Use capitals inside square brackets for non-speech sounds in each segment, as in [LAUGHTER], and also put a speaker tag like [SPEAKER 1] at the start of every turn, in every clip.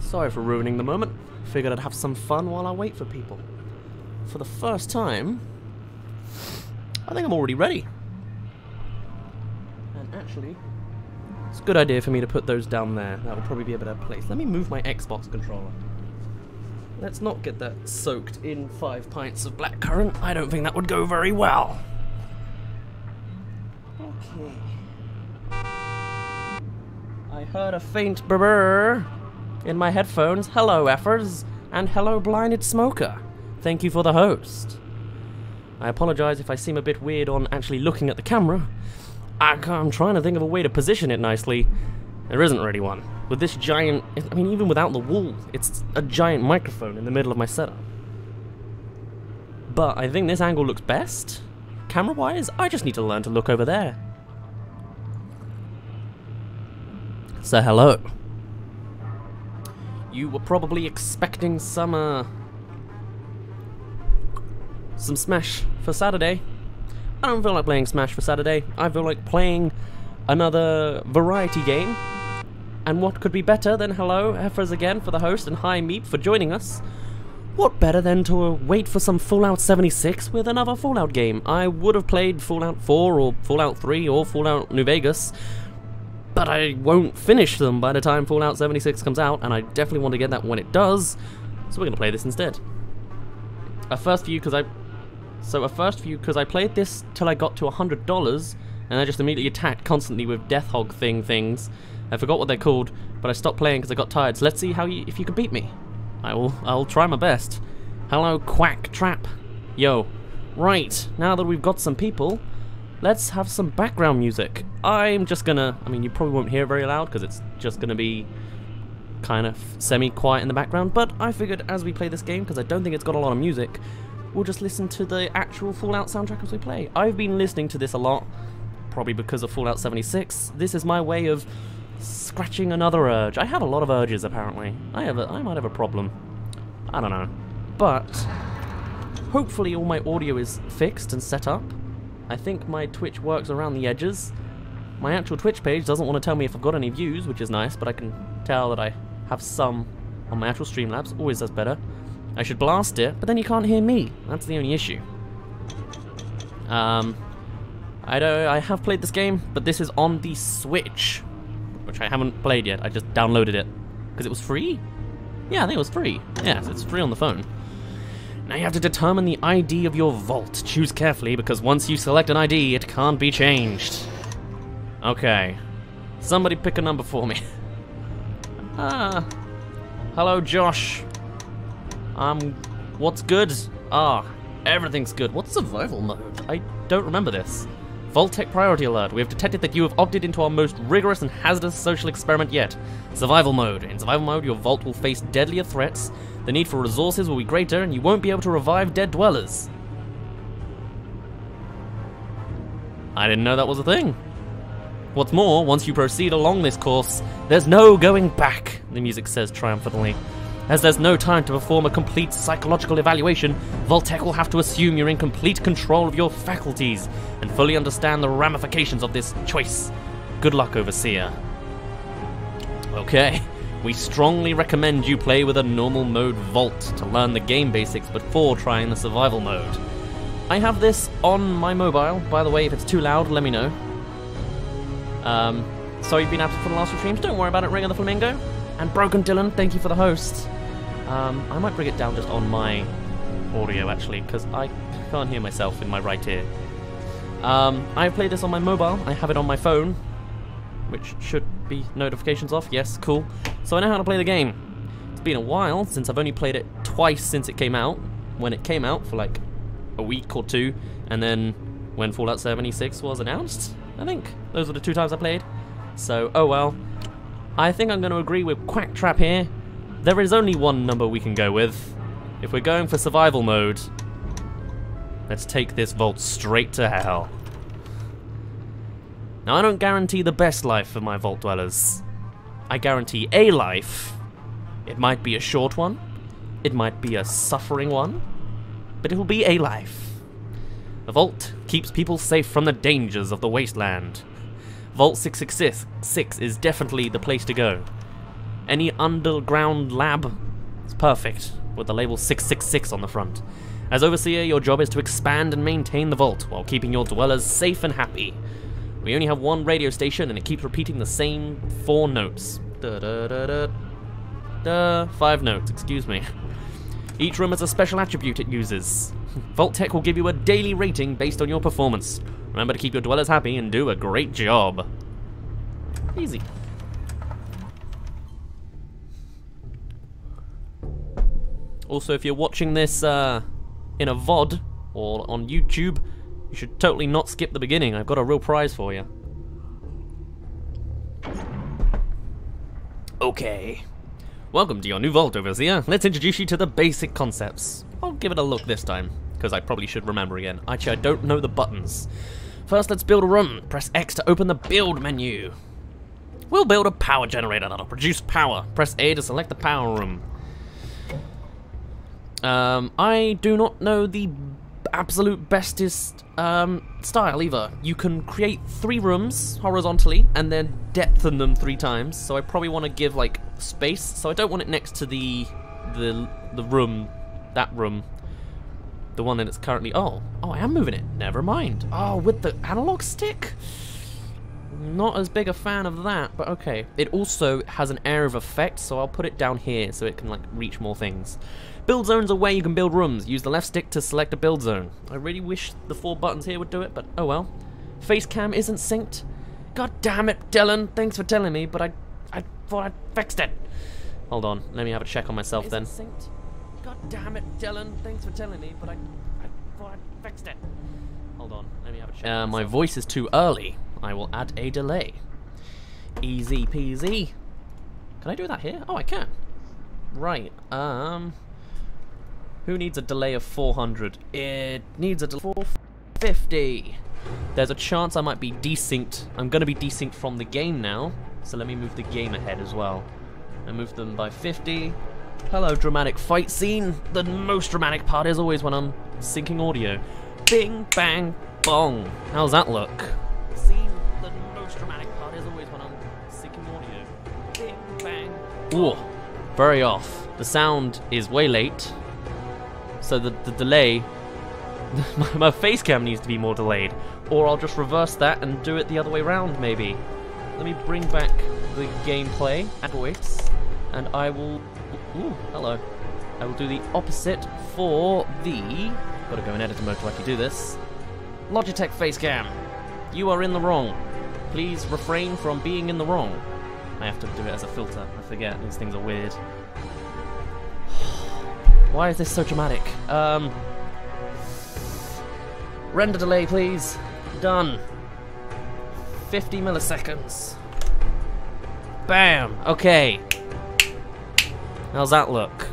[SPEAKER 1] Sorry for ruining the moment. Figured I'd have some fun while I wait for people. For the first time, I think I'm already ready. And actually, it's a good idea for me to put those down there. That would probably be a better place. Let me move my Xbox controller. Let's not get that soaked in five pints of blackcurrant. I don't think that would go very well. Okay. I heard a faint brr in my headphones. Hello, effers, and hello, blinded smoker. Thank you for the host. I apologize if I seem a bit weird on actually looking at the camera. I, I'm trying to think of a way to position it nicely. There isn't really one. With this giant, I mean, even without the wall, it's a giant microphone in the middle of my setup. But I think this angle looks best. Camera-wise, I just need to learn to look over there. So hello. You were probably expecting some, uh, some Smash for Saturday. I don't feel like playing Smash for Saturday. I feel like playing another variety game. And what could be better than hello, Heifers again for the host, and hi Meep for joining us. What better than to wait for some Fallout 76 with another Fallout game? I would have played Fallout 4 or Fallout 3 or Fallout New Vegas, but I won't finish them by the time Fallout 76 comes out, and I definitely want to get that when it does, so we're going to play this instead. A first view because I... So a first view because I played this till I got to $100, and I just immediately attacked constantly with Death Hog thing things. I forgot what they're called, but I stopped playing because I got tired. So let's see how you, if you can beat me. I will. I'll try my best. Hello, Quack Trap. Yo. Right. Now that we've got some people, let's have some background music. I'm just gonna. I mean, you probably won't hear it very loud because it's just gonna be kind of semi-quiet in the background. But I figured as we play this game, because I don't think it's got a lot of music, we'll just listen to the actual Fallout soundtrack as we play. I've been listening to this a lot, probably because of Fallout 76. This is my way of scratching another urge. I have a lot of urges apparently. I have a, I might have a problem. I don't know. But hopefully all my audio is fixed and set up. I think my Twitch works around the edges. My actual Twitch page doesn't want to tell me if I've got any views, which is nice, but I can tell that I have some on my actual Streamlabs. Always does better. I should blast it, but then you can't hear me. That's the only issue. Um, I don't. I have played this game, but this is on the Switch, which I haven't played yet. I just downloaded it because it was free. Yeah, I think it was free. Yes, it's free on the phone. Now you have to determine the ID of your vault. Choose carefully because once you select an ID, it can't be changed. Okay. Somebody pick a number for me. [LAUGHS] ah. Hello, Josh. Um, what's good? Ah, everything's good. What's survival mode? I don't remember this. Vault-Tec priority alert. We have detected that you have opted into our most rigorous and hazardous social experiment yet. Survival mode. In survival mode, your vault will face deadlier threats, the need for resources will be greater, and you won't be able to revive dead dwellers. I didn't know that was a thing. What's more, once you proceed along this course, there's no going back, the music says triumphantly. As there's no time to perform a complete psychological evaluation, Vault-Tec will have to assume you're in complete control of your faculties and fully understand the ramifications of this choice. Good luck, Overseer. Okay, [LAUGHS] we strongly recommend you play with a normal mode Vault to learn the game basics before trying the survival mode. I have this on my mobile, by the way, if it's too loud, let me know. Um, so you've been absent for the last few streams, don't worry about it, Ring of the Flamingo. And Broken Dylan, thank you for the host. Um, I might bring it down just on my audio actually, because I can't hear myself in my right ear. Um, I played this on my mobile, I have it on my phone, which should be notifications off, yes, cool. So I know how to play the game. It's been a while since I've only played it twice since it came out, when it came out for like a week or two, and then when Fallout 76 was announced, I think. Those were the two times I played. So, oh well. I think I'm going to agree with Quacktrap here. There is only one number we can go with. If we're going for survival mode, let's take this vault straight to hell. Now, I don't guarantee the best life for my vault dwellers. I guarantee a life. It might be a short one. It might be a suffering one. But it will be a life. The vault keeps people safe from the dangers of the wasteland. Vault 666 is definitely the place to go. Any underground lab is perfect, with the label 666 on the front. As Overseer, your job is to expand and maintain the vault, while keeping your dwellers safe and happy. We only have one radio station, and it keeps repeating the same four notes. Da da da da. Da. Five notes, excuse me. Each room has a special attribute it uses. Vault-Tec will give you a daily rating based on your performance. Remember to keep your dwellers happy and do a great job. Easy. Also, if you're watching this uh, in a VOD or on YouTube, you should totally not skip the beginning. I've got a real prize for you. Okay. Welcome to your new vault, Overseer. Let's introduce you to the basic concepts. I'll give it a look this time, because I probably should remember again. Actually, I don't know the buttons. First, let's build a room. Press X to open the build menu. We'll build a power generator that'll produce power. Press A to select the power room. Um, I do not know the absolute bestest um, style either. You can create three rooms horizontally and then depthen them three times. So I probably want to give like space. So I don't want it next to the the the room, that room, the one that it's currently. Oh, oh, I am moving it. Never mind. Oh, with the analog stick. Not as big a fan of that, but okay. It also has an area of effect, so I'll put it down here so it can like reach more things. Build zones are where you can build rooms. Use the left stick to select a build zone. I really wish the four buttons here would do it, but oh well. Face cam isn't synced. God damn it, Dylan. Thanks for telling me, but I, I thought I'd fixed it. Hold on, let me have a check on myself then. Synced? God damn it, Dylan. Thanks for telling me, but I, I thought I'd fixed it. Hold on, let me have a check. Uh, my voice is too early. I will add a delay. Easy peasy. Can I do that here? Oh, I can. Right, um... Who needs a delay of 400? It needs a delay of 450. There's a chance I might be desynced. I'm going to be desynced from the game now, so let me move the game ahead as well. I move them by 50. Hello, dramatic fight scene. The most dramatic part is always when I'm syncing audio. Bing, bang, bong. How's that look? Very off. The sound is way late, so the, the delay, [LAUGHS] my, face cam needs to be more delayed. Or I'll just reverse that and do it the other way around, maybe. Let me bring back the gameplay and voice, and I will... Ooh, hello. I will do the opposite for the... Gotta go in editor mode to actually do this. Logitech Facecam. You are in the wrong. Please refrain from being in the wrong. I have to do it as a filter. Forget. These things are weird. [SIGHS] Why is this so dramatic? Um, render delay, please. Done. 50 milliseconds. Bam! Okay. How's that look?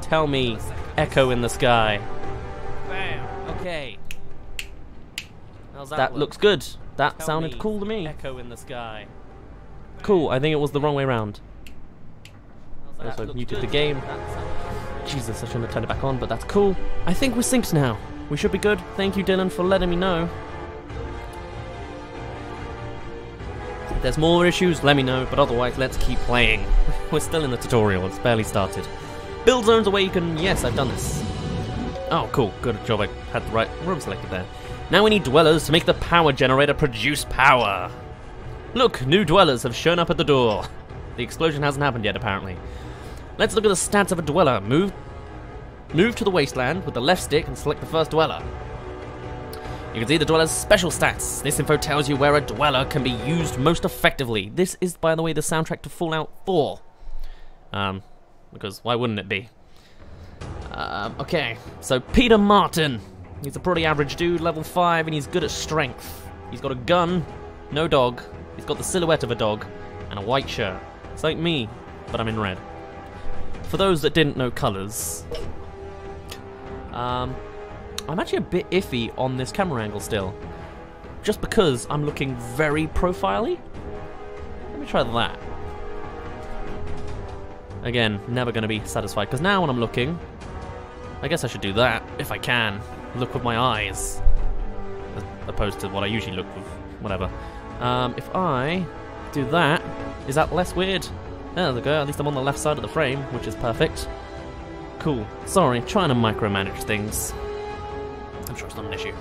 [SPEAKER 1] Tell me, echo in the sky. Bam! Okay. How's that, that look? looks good. That Tell sounded cool to me. Echo in the sky. Cool, I think it was the wrong way around. Also muted the game. Jesus, I shouldn't have turned it back on, but that's cool. I think we're synced now. We should be good. Thank you, Dylan, for letting me know. If there's more issues, let me know, but otherwise, let's keep playing. [LAUGHS] we're still in the tutorial, it's barely started. Build zones where you can... Yes, I've done this. Oh, cool. Good job I had the right room selected there. Now we need dwellers to make the power generator produce power. Look, new dwellers have shown up at the door. The explosion hasn't happened yet, apparently. Let's look at the stats of a dweller. Move, move to the wasteland with the left stick and select the first dweller. You can see the dweller's special stats. This info tells you where a dweller can be used most effectively. This is, by the way, the soundtrack to Fallout 4. Um, because why wouldn't it be? Um, okay, so Peter Martin. He's a pretty average dude, level 5, and he's good at strength. He's got a gun, no dog. He's got the silhouette of a dog, and a white shirt. It's like me, but I'm in red. For those that didn't know colours, um, I'm actually a bit iffy on this camera angle still. Just because I'm looking very profiley. Let me try that. Again, never going to be satisfied, because now when I'm looking, I guess I should do that, if I can. Look with my eyes. As opposed to what I usually look with, whatever. Um, if I do that, is that less weird? There we go, at least I'm on the left side of the frame, which is perfect. Cool. Sorry, trying to micromanage things. I'm sure it's not an issue.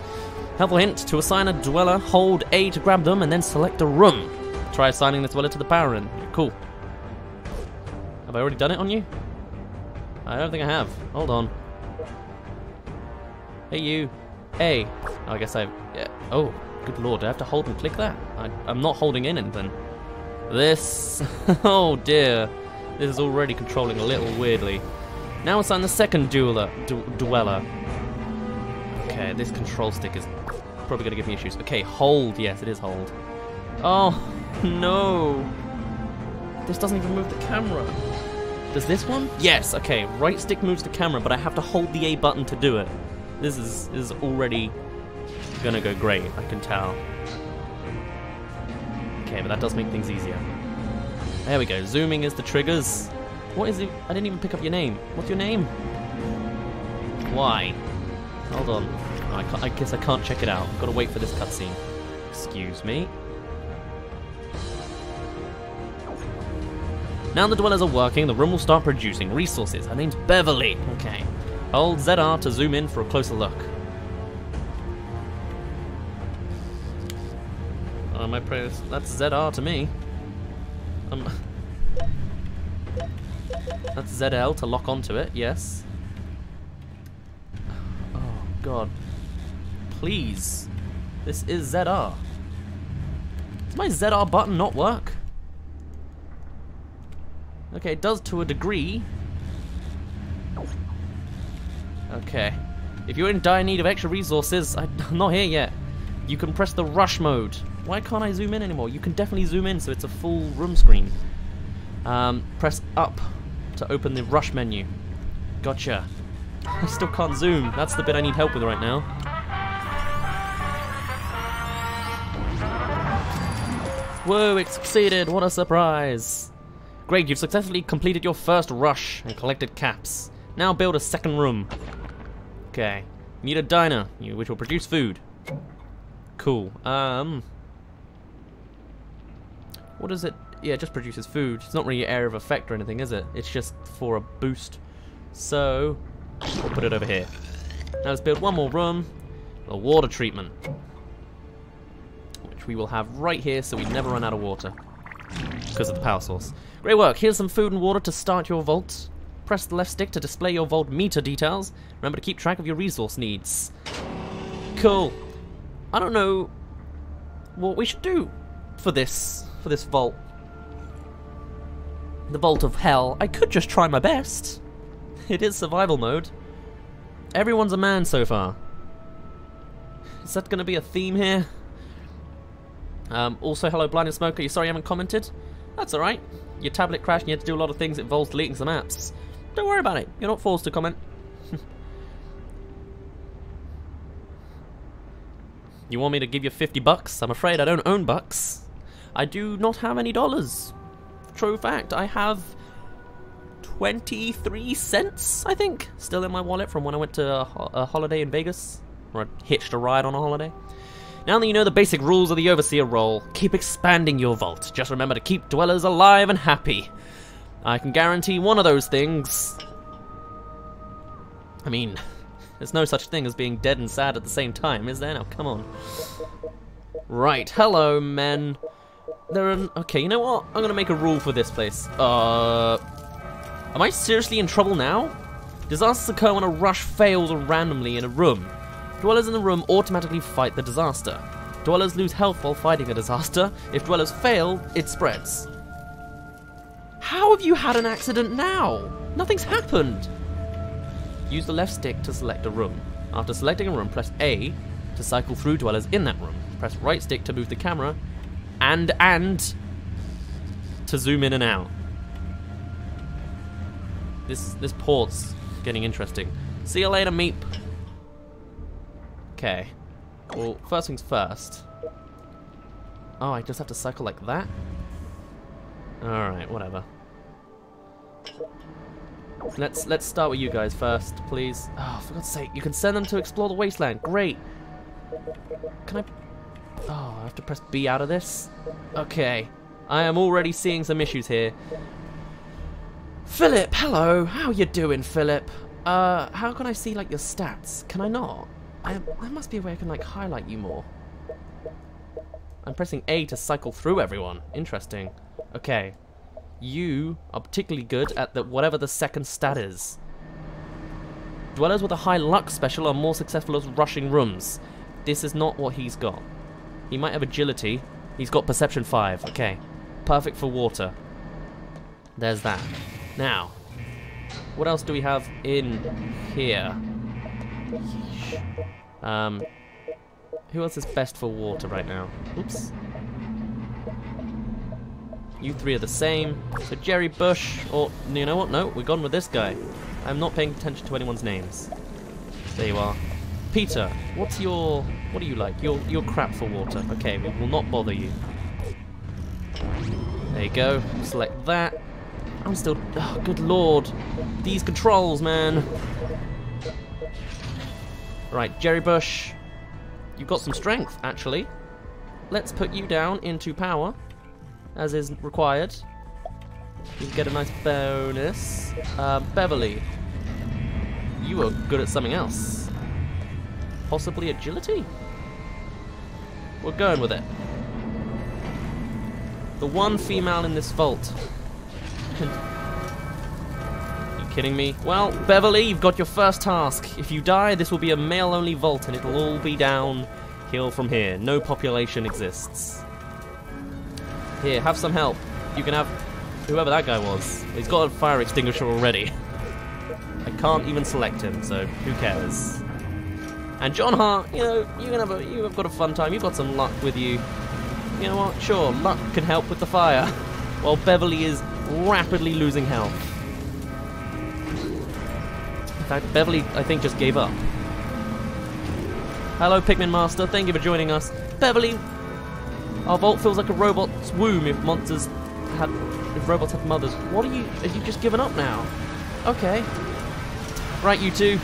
[SPEAKER 1] Helpful hint, to assign a dweller, hold A to grab them, and then select a room. Try assigning the dweller to the power in. Cool. Have I already done it on you? I don't think I have. Hold on. Hey you. Hey. Oh, I guess I... Yeah. Oh, good lord. Do I have to hold and click that? I, I'm not holding in anything. This... [LAUGHS] oh dear. This is already controlling a little weirdly. Now assign the second dueler, du dweller. Okay, this control stick is probably going to give me issues. Okay, hold. Yes, it is hold. Oh, [LAUGHS] no. This doesn't even move the camera. Does this one? Yes, okay. Right stick moves the camera, but I have to hold the A button to do it. This is, is already gonna go great, I can tell. Okay, but that does make things easier. There we go. Zooming is the triggers. What is it? I didn't even pick up your name. What's your name? Why? Hold on. I, I, guess I can't check it out. I've got to wait for this cutscene. Excuse me. Now the dwellers are working, the room will start producing resources. Her name's Beverly. Okay. Hold ZR to zoom in for a closer look. Oh, my prayers. That's ZR to me. Um, that's ZL to lock onto it, yes. Oh, God. Please. This is ZR. Does my ZR button not work? Okay, it does to a degree. Okay. If you're in dire need of extra resources, I'm [LAUGHS] not here yet. You can press the rush mode. Why can't I zoom in anymore? You can definitely zoom in so it's a full room screen. Um, press up to open the rush menu. Gotcha. [LAUGHS] I still can't zoom. That's the bit I need help with right now. Whoa, it succeeded! What a surprise! Great, you've successfully completed your first rush and collected caps. Now build a second room. Okay. Need a diner, which will produce food. Cool. Um... What is it? Yeah, it just produces food. It's not really an area of effect or anything, is it? It's just for a boost. So, we'll put it over here. Now let's build one more room. A water treatment. Which we will have right here so we never run out of water. Because of the power source. Great work. Here's some food and water to start your vault. Press the left stick to display your vault meter details. Remember to keep track of your resource needs. Cool. I don't know what we should do for this, for this vault. The Vault of Hell. I could just try my best. It is survival mode. Everyone's a man so far. Is that going to be a theme here? Um, also, hello, Blinded Smoker. You sorry I haven't commented? That's alright your tablet crashed and you had to do a lot of things that involves deleting some apps. Don't worry about it. You're not forced to comment. [LAUGHS] you want me to give you 50 bucks? I'm afraid I don't own bucks. I do not have any dollars. True fact, I have 23 cents, I think, still in my wallet from when I went to a, a holiday in Vegas, or I hitched a ride on a holiday. Now that you know the basic rules of the Overseer role, keep expanding your vault. Just remember to keep dwellers alive and happy. I can guarantee one of those things... I mean, there's no such thing as being dead and sad at the same time, is there? Now, come on. Right, hello, men. There are... Okay, you know what? I'm gonna make a rule for this place. Uh... Am I seriously in trouble now? Disasters occur when a rush fails randomly in a room. Dwellers in the room automatically fight the disaster. Dwellers lose health while fighting a disaster. If dwellers fail, it spreads. How have you had an accident now? Nothing's happened. Use the left stick to select a room. After selecting a room, press A to cycle through dwellers in that room. Press right stick to move the camera, and, and, to zoom in and out. This, this port's getting interesting. See you later, Meep. Okay. Well, first things first. Oh, I just have to cycle like that? Alright, whatever. Let's let's start with you guys first, please. Oh, for God's sake, you can send them to explore the wasteland. Great. Can I... Oh, I have to press B out of this? Okay. I am already seeing some issues here. Philip, hello. How you doing, Philip? Uh, how can I see, like, your stats? Can I not? I, there must be a way I can, like, highlight you more. I'm pressing A to cycle through everyone. Interesting. Okay. You are particularly good at the whatever the second stat is. Dwellers with a high luck special are more successful at rushing rooms. This is not what he's got. He might have agility. He's got perception 5. Okay. Perfect for water. There's that. Now, what else do we have in here? Um, who else is best for water right now? Oops. You three are the same. So Jerry Bush, or you know what? No, we're gone with this guy. I'm not paying attention to anyone's names. There you are. Peter, what's your... What do you like? You're, you're crap for water. Okay, we will not bother you. There you go. Select that. I'm still... Oh, good lord. These controls, man. Right, Jerry Bush. You've got some strength, actually. Let's put you down into power, as is required. You get a nice bonus. Uh, Beverly. You are good at something else. Possibly agility? We're going with it. The one female in this vault. [LAUGHS] you kidding me? Well, Beverly, you've got your first task. If you die, this will be a male-only vault, and it'll all be downhill from here. No population exists. Here, have some help. You can have whoever that guy was. He's got a fire extinguisher already. [LAUGHS] I can't even select him, so who cares? And John Hart, you know, you can have a, you have got a fun time. You've got some luck with you. You know what? Sure, luck can help with the fire, [LAUGHS] while Beverly is rapidly losing health. In fact, Beverly, I think, just gave up. Hello, Pikmin Master. Thank you for joining us. Beverly, our vault feels like a robot's womb if monsters had, if robots had mothers. What are you? Have you just given up now? Okay. Right, you two.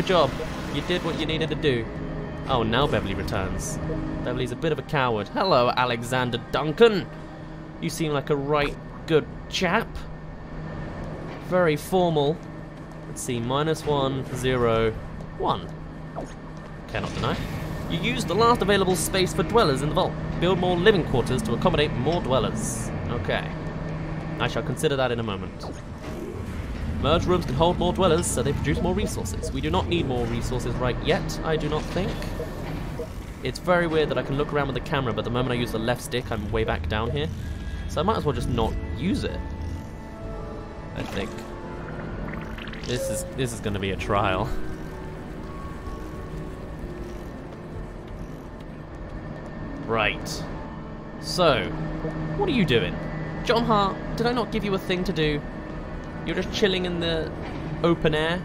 [SPEAKER 1] Good job. You did what you needed to do. Oh, now Beverly returns. Beverly's a bit of a coward. Hello, Alexander Duncan. You seem like a right good chap. Very formal. Let's see, minus one, zero, one. Cannot deny. You used the last available space for dwellers in the vault. Build more living quarters to accommodate more dwellers. Okay. I shall consider that in a moment. Merge rooms can hold more dwellers, so they produce more resources. We do not need more resources right yet, I do not think. It's very weird that I can look around with the camera, but the moment I use the left stick, I'm way back down here. So I might as well just not use it. I think. This is this is going to be a trial. Right. So, what are you doing? John Hart, did I not give you a thing to do? You're just chilling in the open air?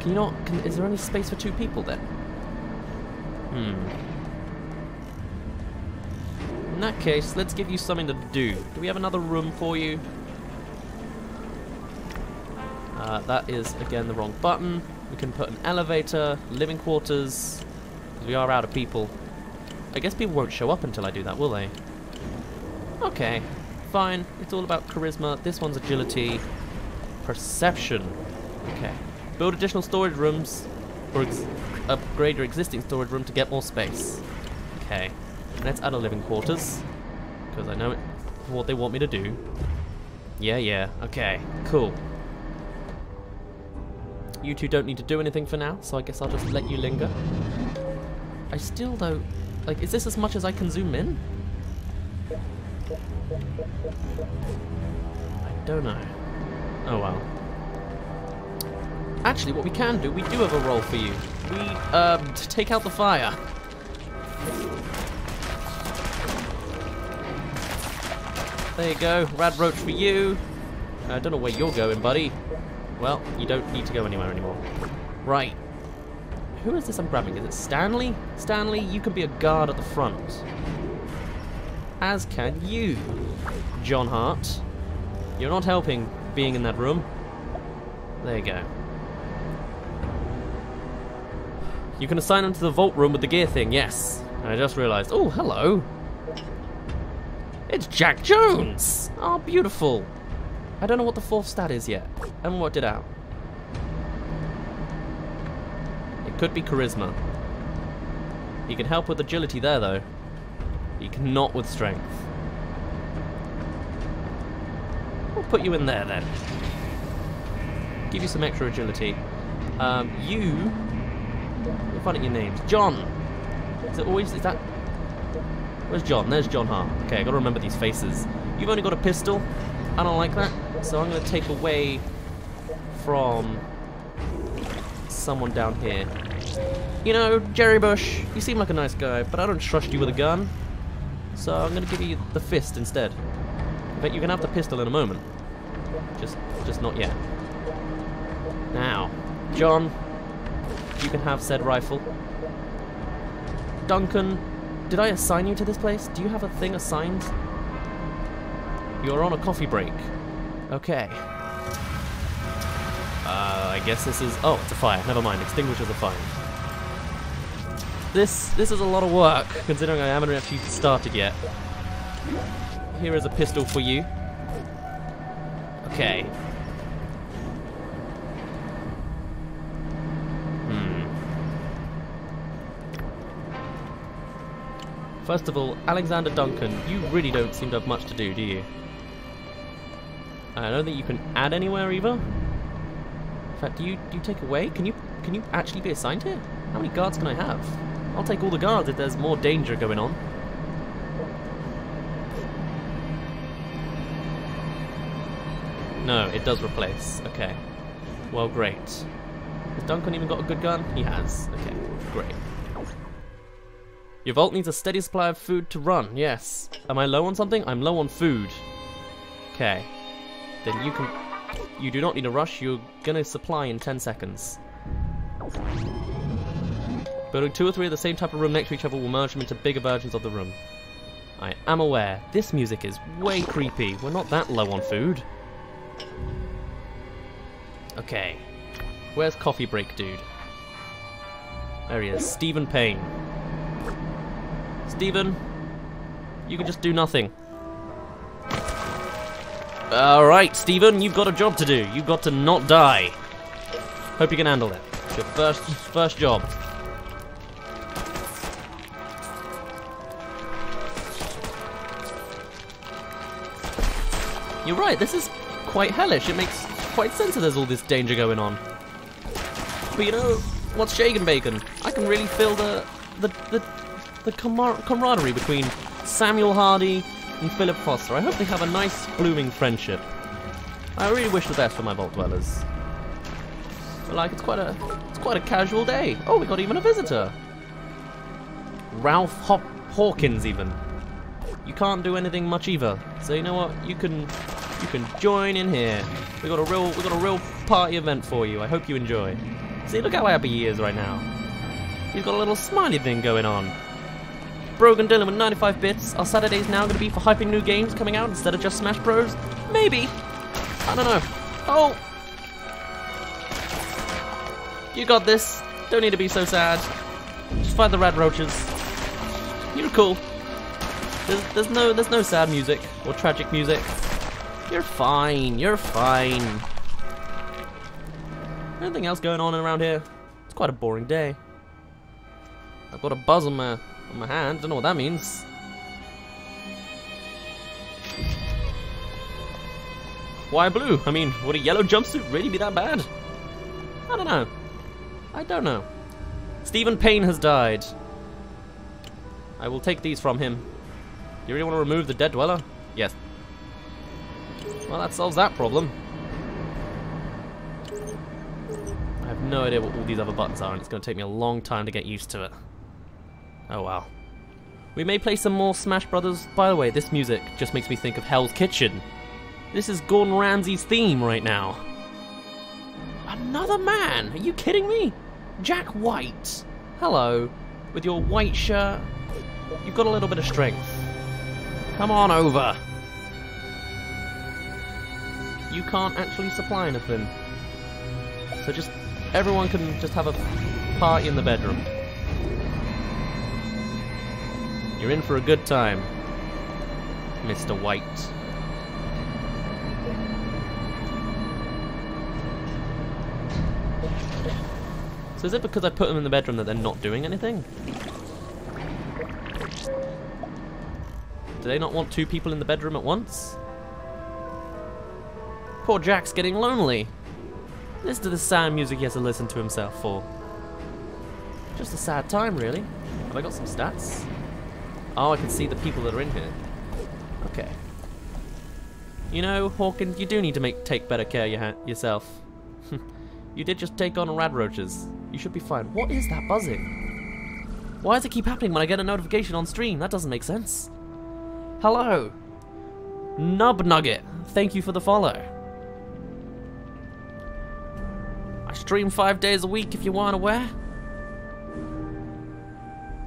[SPEAKER 1] Can you not... Can, is there any space for two people then? Hmm. In that case, let's give you something to do. Do we have another room for you? Uh, that is, again, the wrong button. We can put an elevator, living quarters, we are out of people. I guess people won't show up until I do that, will they? Okay, fine. It's all about charisma. This one's agility. Perception. Okay. Build additional storage rooms or upgrade your existing storage room to get more space. Okay. Let's add a living quarters. Because I know it, what they want me to do. Yeah, yeah. Okay, cool. You two don't need to do anything for now, so I guess I'll just let you linger. I still, don't... Like, is this as much as I can zoom in? I don't know. Oh well. Actually, what we can do, we do have a role for you. We, um, take out the fire. There you go, Rad Roach for you. I don't know where you're going, buddy. Well, you don't need to go anywhere anymore. Right. Who is this I'm grabbing? Is it Stanley? Stanley, you can be a guard at the front. As can you, John Hart. You're not helping being in that room. There you go. You can assign them to the vault room with the gear thing, yes. I just realized. Oh, hello. It's Jack Jones! Oh, beautiful. I don't know what the fourth stat is yet. I haven't worked it out. It could be charisma. He can help with agility there, though. He cannot with strength. We'll put you in there, then. Give you some extra agility. Um, you... We'll find out your names. John! Is it always... Is that... Where's John? There's John Hart. Okay, I gotta remember these faces. You've only got a pistol. I don't like that. So I'm gonna take away from someone down here. You know, Jerry Bush, you seem like a nice guy, but I don't trust you with a gun. So I'm gonna give you the fist instead. But you can have the pistol in a moment. Just, just not yet. Now, John, you can have said rifle. Duncan, did I assign you to this place? Do you have a thing assigned? You're on a coffee break. Okay. Uh, I guess this is... Oh, it's a fire. Never mind. Extinguishers are fine. This this is a lot of work, considering I haven't actually started yet. Here is a pistol for you. Okay. Hmm. First of all, Alexander Duncan, you really don't seem to have much to do, do you? I don't think you can add anywhere either. In fact, do you do you take away? Can you can you actually be assigned here? How many guards can I have? I'll take all the guards if there's more danger going on. No, it does replace. Okay. Well, great. Has Duncan even got a good gun? He has. Okay, great. Your vault needs a steady supply of food to run, yes. Am I low on something? I'm low on food. Okay. Then you can... You do not need a rush, you're gonna supply in 10 seconds. Building two or three of the same type of room next to each other will merge them into bigger versions of the room. I am aware. This music is way creepy. We're not that low on food. Okay. Where's Coffee Break Dude? There he is. Stephen Payne. Stephen, you can just do nothing. Alright, Stephen, you've got a job to do. You've got to not die. Hope you can handle it. It's your first, first job. You're right, this is quite hellish. It makes quite sense that there's all this danger going on. But you know, what's shaken bacon? I can really feel the the the, the camaraderie between Samuel Hardy and Philip Foster. I hope they have a nice blooming friendship. I really wish the best for my Vault Dwellers. But like, it's quite a it's quite a casual day. Oh, we got even a visitor. Ralph Hop Hawkins even. You can't do anything much either. So you know what? You can you can join in here. We got a real we got a real party event for you. I hope you enjoy. See, look how happy he is right now. He's got a little smiley thing going on. Brogan Dylan with 95 bits. Our Saturday's now going to be for hyping new games coming out instead of just Smash Bros. Maybe. I don't know. Oh. You got this. Don't need to be so sad. Just fight the red roaches. You're cool. There's, there's no there's no sad music or tragic music. You're fine. You're fine. Anything else going on around here? It's quite a boring day. I've got a buzz on my on my hand. Don't know what that means. Why blue? I mean, would a yellow jumpsuit really be that bad? I don't know. I don't know. Stephen Payne has died. I will take these from him. You really want to remove the dead dweller? Yes. Well, that solves that problem. I have no idea what all these other buttons are, and it's going to take me a long time to get used to it. Oh, wow. We may play some more Smash Brothers. By the way, this music just makes me think of Hell's Kitchen. This is Gordon Ramsay's theme right now. Another man? Are you kidding me? Jack White. Hello. With your white shirt, you've got a little bit of strength. Come on over. You can't actually supply anything. So just everyone can just have a party in the bedroom. You're in for a good time, Mr. White. So is it because I put them in the bedroom that they're not doing anything? Do they not want two people in the bedroom at once? Poor Jack's getting lonely. Listen to the sad music he has to listen to himself for. Just a sad time, really. Have I got some stats? Oh, I can see the people that are in here. Okay. You know, Hawkins, you do need to make take better care of yourself. [LAUGHS] you did just take on radroaches. You should be fine. What is that buzzing? Why does it keep happening when I get a notification on stream? That doesn't make sense. Hello. Nub Nugget. Thank you for the follow. I stream five days a week if you weren't aware.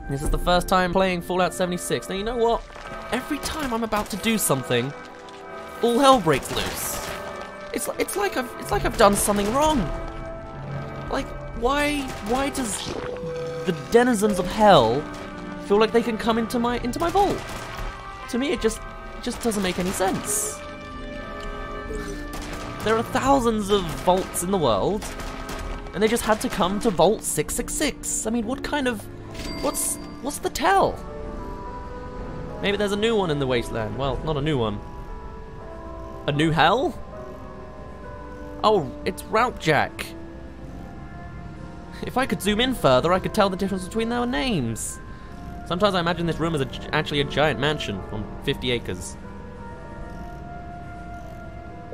[SPEAKER 1] This is the first time playing Fallout 76. Now you know what? Every time I'm about to do something, all hell breaks loose. It's it's like I've it's like I've done something wrong. Like why why does the denizens of hell feel like they can come into my into my vault? To me, it just just doesn't make any sense. There are thousands of vaults in the world, and they just had to come to Vault 666. I mean, what kind of what's what's the tell? Maybe there's a new one in the wasteland. Well, not a new one. A new hell? Oh, it's Route Jack. If I could zoom in further, I could tell the difference between their names. Sometimes I imagine this room is a, actually a giant mansion on 50 acres.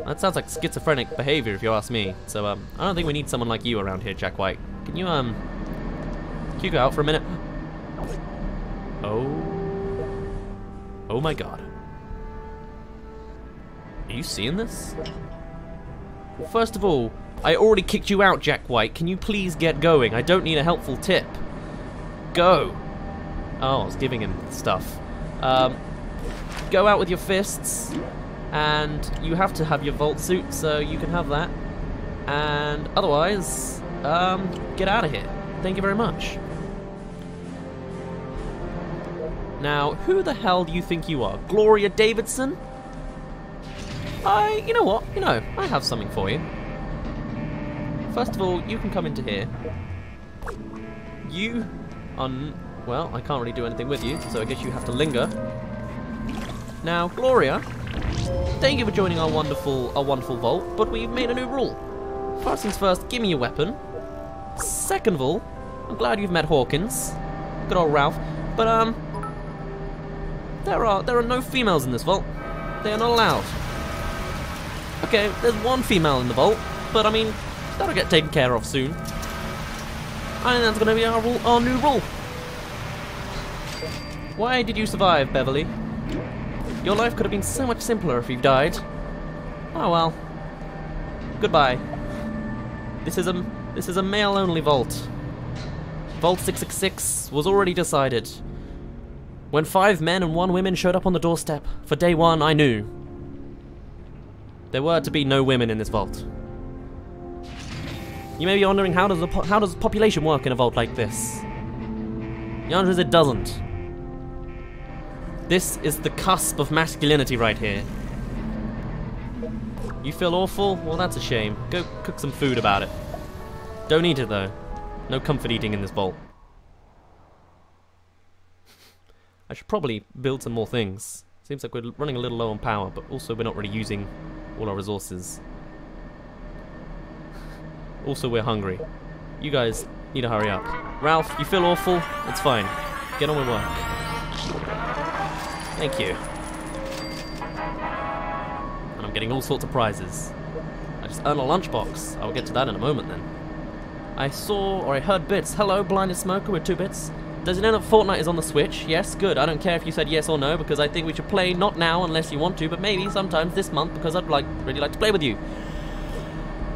[SPEAKER 1] That sounds like schizophrenic behavior if you ask me. So um, I don't think we need someone like you around here, Jack White. Can you um, can you go out for a minute? Oh, oh my God. Are you seeing this? First of all, I already kicked you out, Jack White. Can you please get going? I don't need a helpful tip. Go. Oh, I was giving him stuff. Um, go out with your fists, and you have to have your vault suit, so you can have that. And otherwise, um, get out of here. Thank you very much. Now, who the hell do you think you are? Gloria Davidson? I, you know what? You know, I have something for you. First of all, you can come into here. You are, well, I can't really do anything with you, so I guess you have to linger. Now, Gloria, thank you for joining our wonderful, our wonderful vault, but we've made a new rule. First things first, give me your weapon. Second of all, I'm glad you've met Hawkins. Good old Ralph. But, um, there are, there are no females in this vault. They are not allowed. Okay, there's one female in the vault, but I mean, That'll get taken care of soon. And that's gonna be our, rule, our new rule. Why did you survive, Beverly? Your life could have been so much simpler if you died. Oh well. Goodbye. This is a this is a male-only vault. Vault 666 was already decided. When five men and one woman showed up on the doorstep, for day one I knew. There were to be no women in this vault. You may be wondering how does the how does population work in a vault like this? The answer is it doesn't. This is the cusp of masculinity right here. You feel awful? Well, that's a shame. Go cook some food about it. Don't eat it though. No comfort eating in this vault. [LAUGHS] I should probably build some more things. Seems like we're running a little low on power, but also we're not really using all our resources. [LAUGHS] Also, we're hungry. You guys need to hurry up. Ralph, you feel awful? It's fine. Get on with work. Thank you. And I'm getting all sorts of prizes. I just earned a lunchbox. I'll get to that in a moment then. I saw, or I heard bits. Hello, blinded smoker with two bits. Does it know that Fortnite is on the Switch? Yes, good. I don't care if you said yes or no, because I think we should play not now unless you want to, but maybe sometimes this month, because I'd like really like to play with you.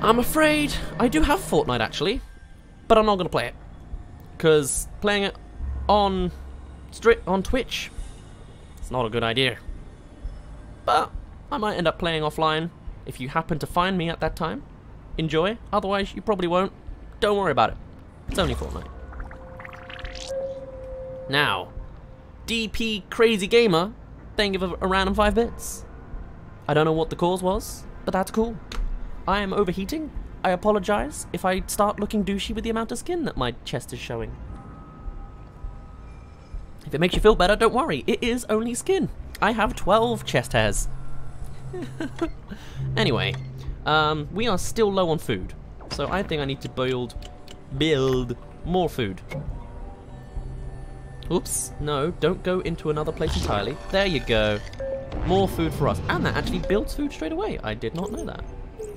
[SPEAKER 1] I'm afraid I do have Fortnite actually, but I'm not going to play it. Because playing it on, on Twitch, it's not a good idea. But I might end up playing offline if you happen to find me at that time. Enjoy, otherwise you probably won't. Don't worry about it. It's only Fortnite. Now, DP Crazy Gamer, thank you for a random 5 bits. I don't know what the cause was, but that's cool. I am overheating. I apologize if I start looking douchey with the amount of skin that my chest is showing. If it makes you feel better, don't worry. It is only skin. I have 12 chest hairs. [LAUGHS] anyway, um, we are still low on food. So I think I need to build, build more food. Oops, no, don't go into another place entirely. There you go. More food for us. And that actually builds food straight away. I did not know that.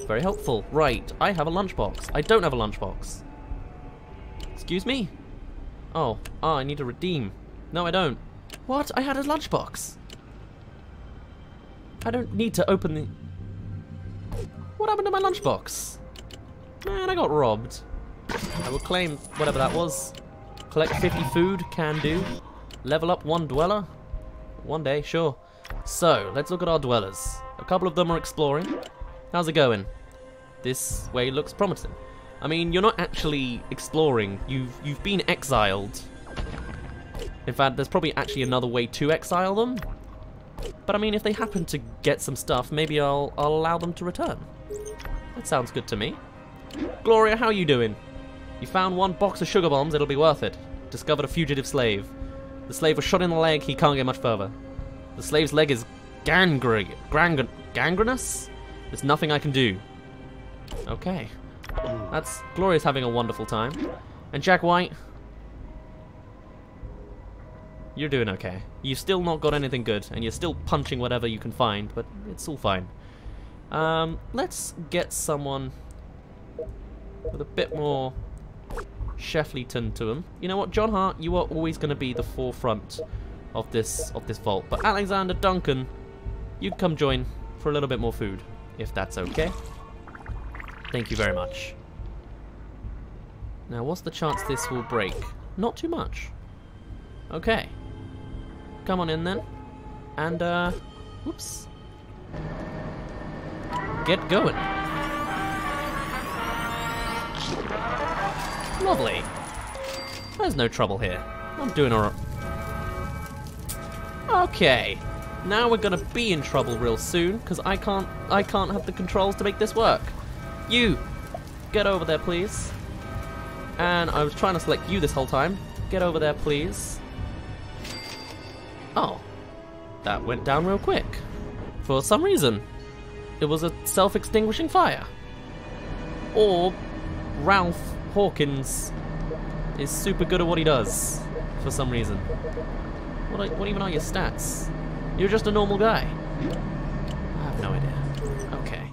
[SPEAKER 1] Very helpful. Right, I have a lunchbox. I don't have a lunchbox. Excuse me? Oh, oh, I need to redeem. No, I don't. What? I had a lunchbox. I don't need to open the... What happened to my lunchbox? Man, I got robbed. I will claim whatever that was. Collect 50 food, can do. Level up one dweller. One day, sure. So, let's look at our dwellers. A couple of them are exploring. How's it going? This way looks promising. I mean, you're not actually exploring. You've you've been exiled. In fact, there's probably actually another way to exile them. But I mean, if they happen to get some stuff, maybe I'll, I'll allow them to return. That sounds good to me. Gloria, how are you doing? You found one box of sugar bombs, it'll be worth it. Discovered a fugitive slave. The slave was shot in the leg, he can't get much further. The slave's leg is gangre gang gangrenous? There's nothing I can do. Okay. That's Gloria's having a wonderful time. And Jack White, you're doing okay. You've still not got anything good, and you're still punching whatever you can find, but it's all fine. Um, let's get someone with a bit more Cheflyton to him. You know what, John Hart, you are always going to be the forefront of this of this vault. But Alexander Duncan, you come join for a little bit more food, if that's okay. Thank you very much. Now, what's the chance this will break? Not too much. Okay. Come on in then. And, uh, whoops. Get going. Lovely. There's no trouble here. I'm doing alright. Okay. Now we're gonna be in trouble real soon, because I can't I can't have the controls to make this work. You! Get over there, please. And I was trying to select you this whole time. Get over there, please. Oh. That went down real quick. For some reason. It was a self-extinguishing fire. Or Ralph Hawkins is super good at what he does. For some reason. What, are, what even are your stats? You're just a normal guy. I have no idea. Okay.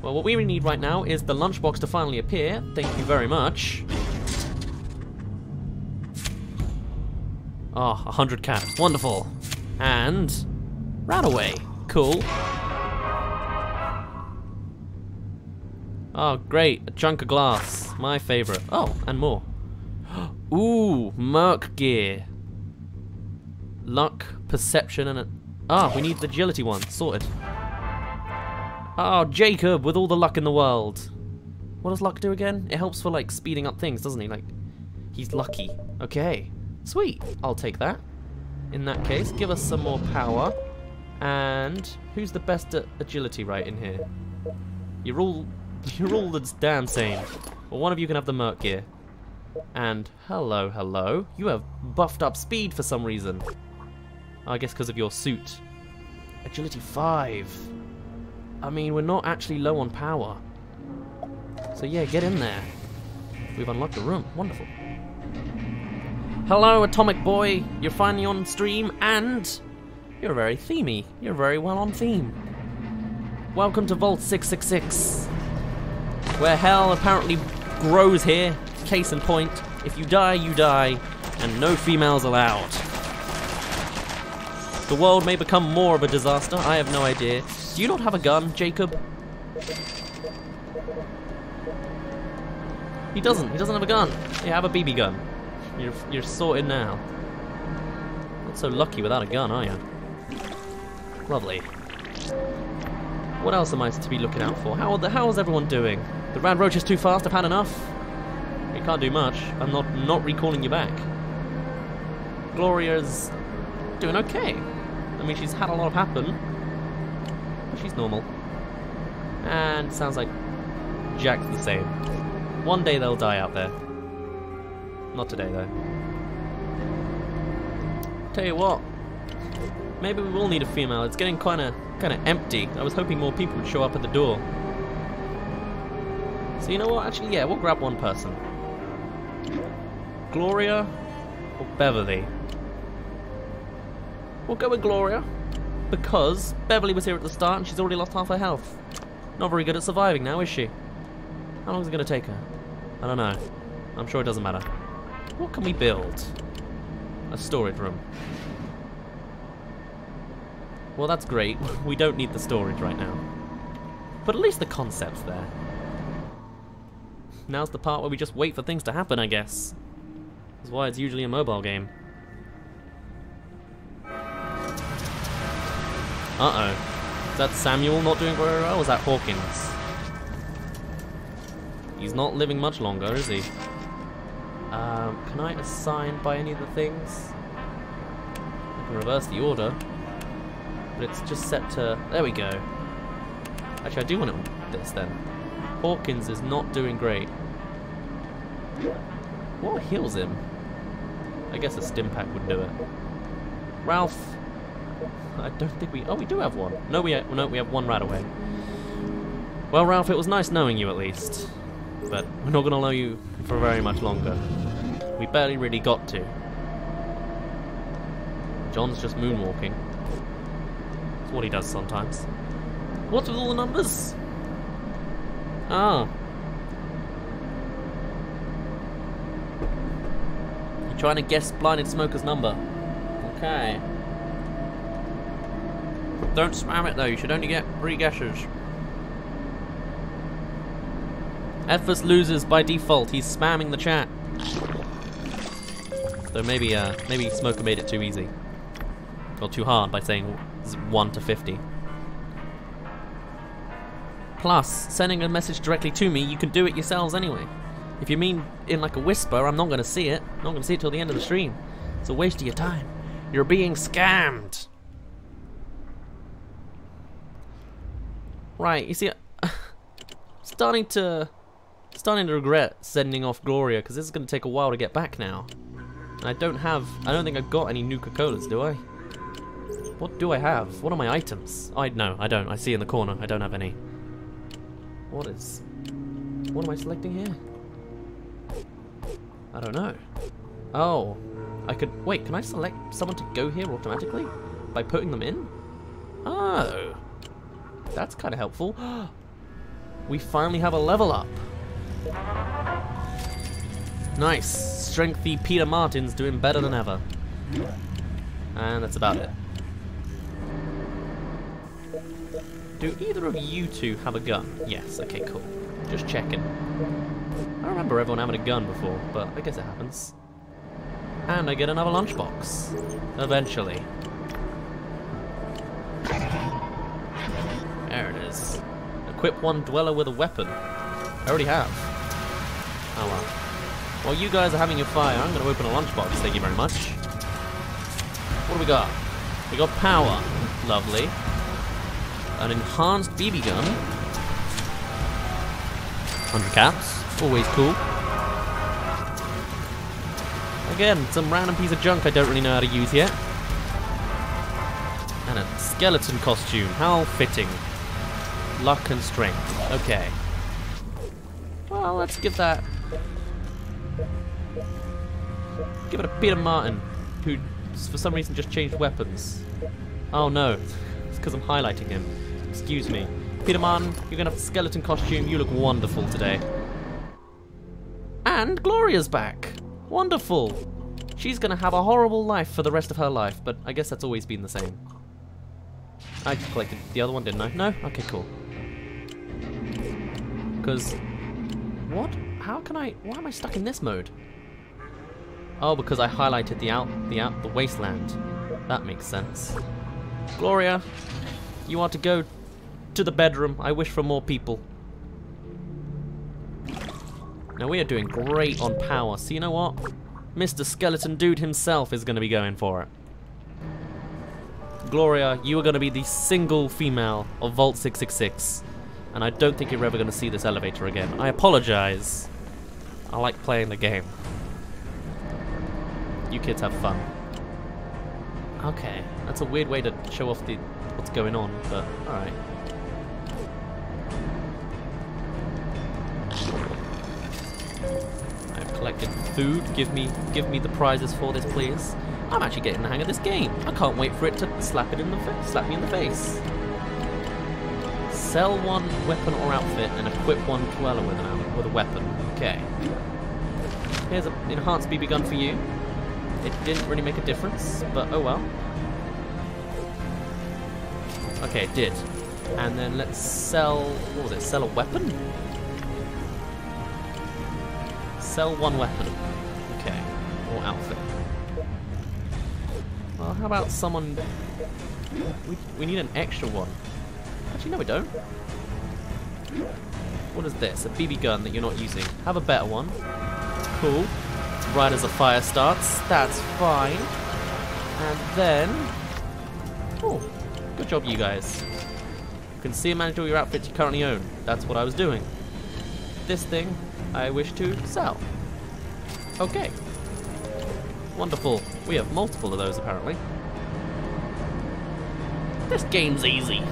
[SPEAKER 1] Well, what we need right now is the lunchbox to finally appear. Thank you very much. Ah, oh, 100 caps. Wonderful. And... RadAway. Cool. Oh, great. A chunk of glass. My favorite. Oh, and more. [GASPS] Ooh, Merc gear. Luck, perception, and. Ah, we need the agility one. Sorted. Oh, Jacob, with all the luck in the world. What does luck do again? It helps for, like, speeding up things, doesn't he? Like, he's lucky. Okay. Sweet, I'll take that. In that case, give us some more power. And who's the best at agility right in here? You're all [LAUGHS] you're all the damn same. Well, one of you can have the Merc gear. And hello, hello. You have buffed up speed for some reason. I guess because of your suit. Agility 5. I mean, we're not actually low on power. So yeah, get in there. We've unlocked a room. Wonderful. Hello, Atomic Boy. You're finally on stream, and you're very themey. You're very well on theme. Welcome to Vault 666, where hell apparently grows here. Case in point, if you die, you die, and no females allowed. The world may become more of a disaster. I have no idea. Do you not have a gun, Jacob? He doesn't. He doesn't have a gun. You have a BB gun. You're, you're sorted now. Not so lucky without a gun, are you? Lovely. What else am I to be looking out for? How, the, how is everyone doing? The Rad Roach is too fast, I've had enough. you can't do much. I'm not not recalling you back. Gloria's doing okay. I mean, she's had a lot of happen. But she's normal. And sounds like Jack's the same. One day they'll die out there. Not today, though. Tell you what, maybe we will need a female. It's getting kind of kind of empty. I was hoping more people would show up at the door. So you know what? Actually, yeah, we'll grab one person. Gloria or Beverly? We'll go with Gloria because Beverly was here at the start and she's already lost half her health. Not very good at surviving now, is she? How long is it going to take her? I don't know. I'm sure it doesn't matter. What can we build? A storage room. Well, that's great. [LAUGHS] We don't need the storage right now. But at least the concept's there. Now's the part where we just wait for things to happen, I guess. That's why it's usually a mobile game. Uh-oh. Is that Samuel not doing very well, or is that Hawkins? He's not living much longer, is he? Um, can I assign by any of the things? I can reverse the order. But it's just set to... There we go. Actually, I do want it this then. Hawkins is not doing great. What heals him? I guess a stim pack would do it. Ralph I don't think we... Oh, we do have one. No, we, ha no, we have one right away. Well, Ralph, it was nice knowing you at least. But we're not going to allow you for very much longer. We barely really got to. John's just moonwalking. It's what he does sometimes. What's with all the numbers? Ah. You're trying to guess Blinded Smoker's number. Okay. Don't spam it though, you should only get three guesses. Edfus loses by default, he's spamming the chat. So maybe uh, maybe Smoker made it too easy. Or too hard by saying 1 to 50. Plus, sending a message directly to me, you can do it yourselves anyway. If you mean in like a whisper, I'm not to see it. I'm not to see it till the end of the stream. It's a waste of your time. You're being scammed. Right, you see, [LAUGHS] starting to, starting to regret sending off Gloria because this is going to take a while to get back now. I don't have, I don't think I've got any Nuka-Colas, do I? What do I have? What are my items? I no, I don't. I see in the corner. I don't have any. What is? What am I selecting here? I don't know. Oh, I could wait. Can I select someone to go here automatically by putting them in? Oh. That's kind of helpful. [GASPS] we finally have a level up. Nice. Strengthy Peter Martin's doing better than ever. And that's about it. Do either of you two have a gun? Yes, okay, cool. Just checking. I remember everyone having a gun before, but I guess it happens. And I get another lunchbox. Eventually. There it is. Equip one dweller with a weapon. I already have. Oh well. While you guys are having your fire, I'm going to open a lunchbox, thank you very much. What do we got? We got power. Lovely. An enhanced BB gun. 100 caps. Always cool. Again, some random piece of junk I don't really know how to use yet. And a skeleton costume. How fitting. Luck and strength. Okay. Well, let's give that... Give it a Peter Martin, who for some reason just changed weapons. Oh no, it's because I'm highlighting him. Excuse me. Peter Martin, you're gonna have a skeleton costume. You look wonderful today. And Gloria's back. Wonderful. She's gonna have a horrible life for the rest of her life, but I guess that's always been the same. I just collected the other one, didn't I? No? Okay, cool. Because... What? How can I... Why am I stuck in this mode? Oh, because I highlighted the out... the out... the wasteland. That makes sense. Gloria, you are to go to the bedroom. I wish for more people. Now we are doing great on power, so you know what? Mr. Skeleton Dude himself is going to be going for it. Gloria, you are going to be the single female of Vault 666. And I don't think you're ever going to see this elevator again. I apologize. I like playing the game. You kids have fun. Okay, that's a weird way to show off the what's going on, but alright. I've collected food. Give me give me the prizes for this, please. I'm actually getting the hang of this game. I can't wait for it to slap it in the slap me in the face. Sell one weapon or outfit and equip one dweller with an with a weapon. Okay. Here's an enhanced BB gun for you. It didn't really make a difference, but oh well. Okay, it did. And then let's sell, what was it, sell a weapon? Sell one weapon. Okay, or outfit. Well, how about someone, we, we need an extra one. Actually, no we don't. What is this? A BB gun that you're not using. Have a better one. Cool. Right as a fire starts. That's fine. And then... Oh, good job you guys. You can see and manage all your outfits you currently own. That's what I was doing. This thing I wish to sell. Okay. Wonderful. We have multiple of those apparently. This game's easy.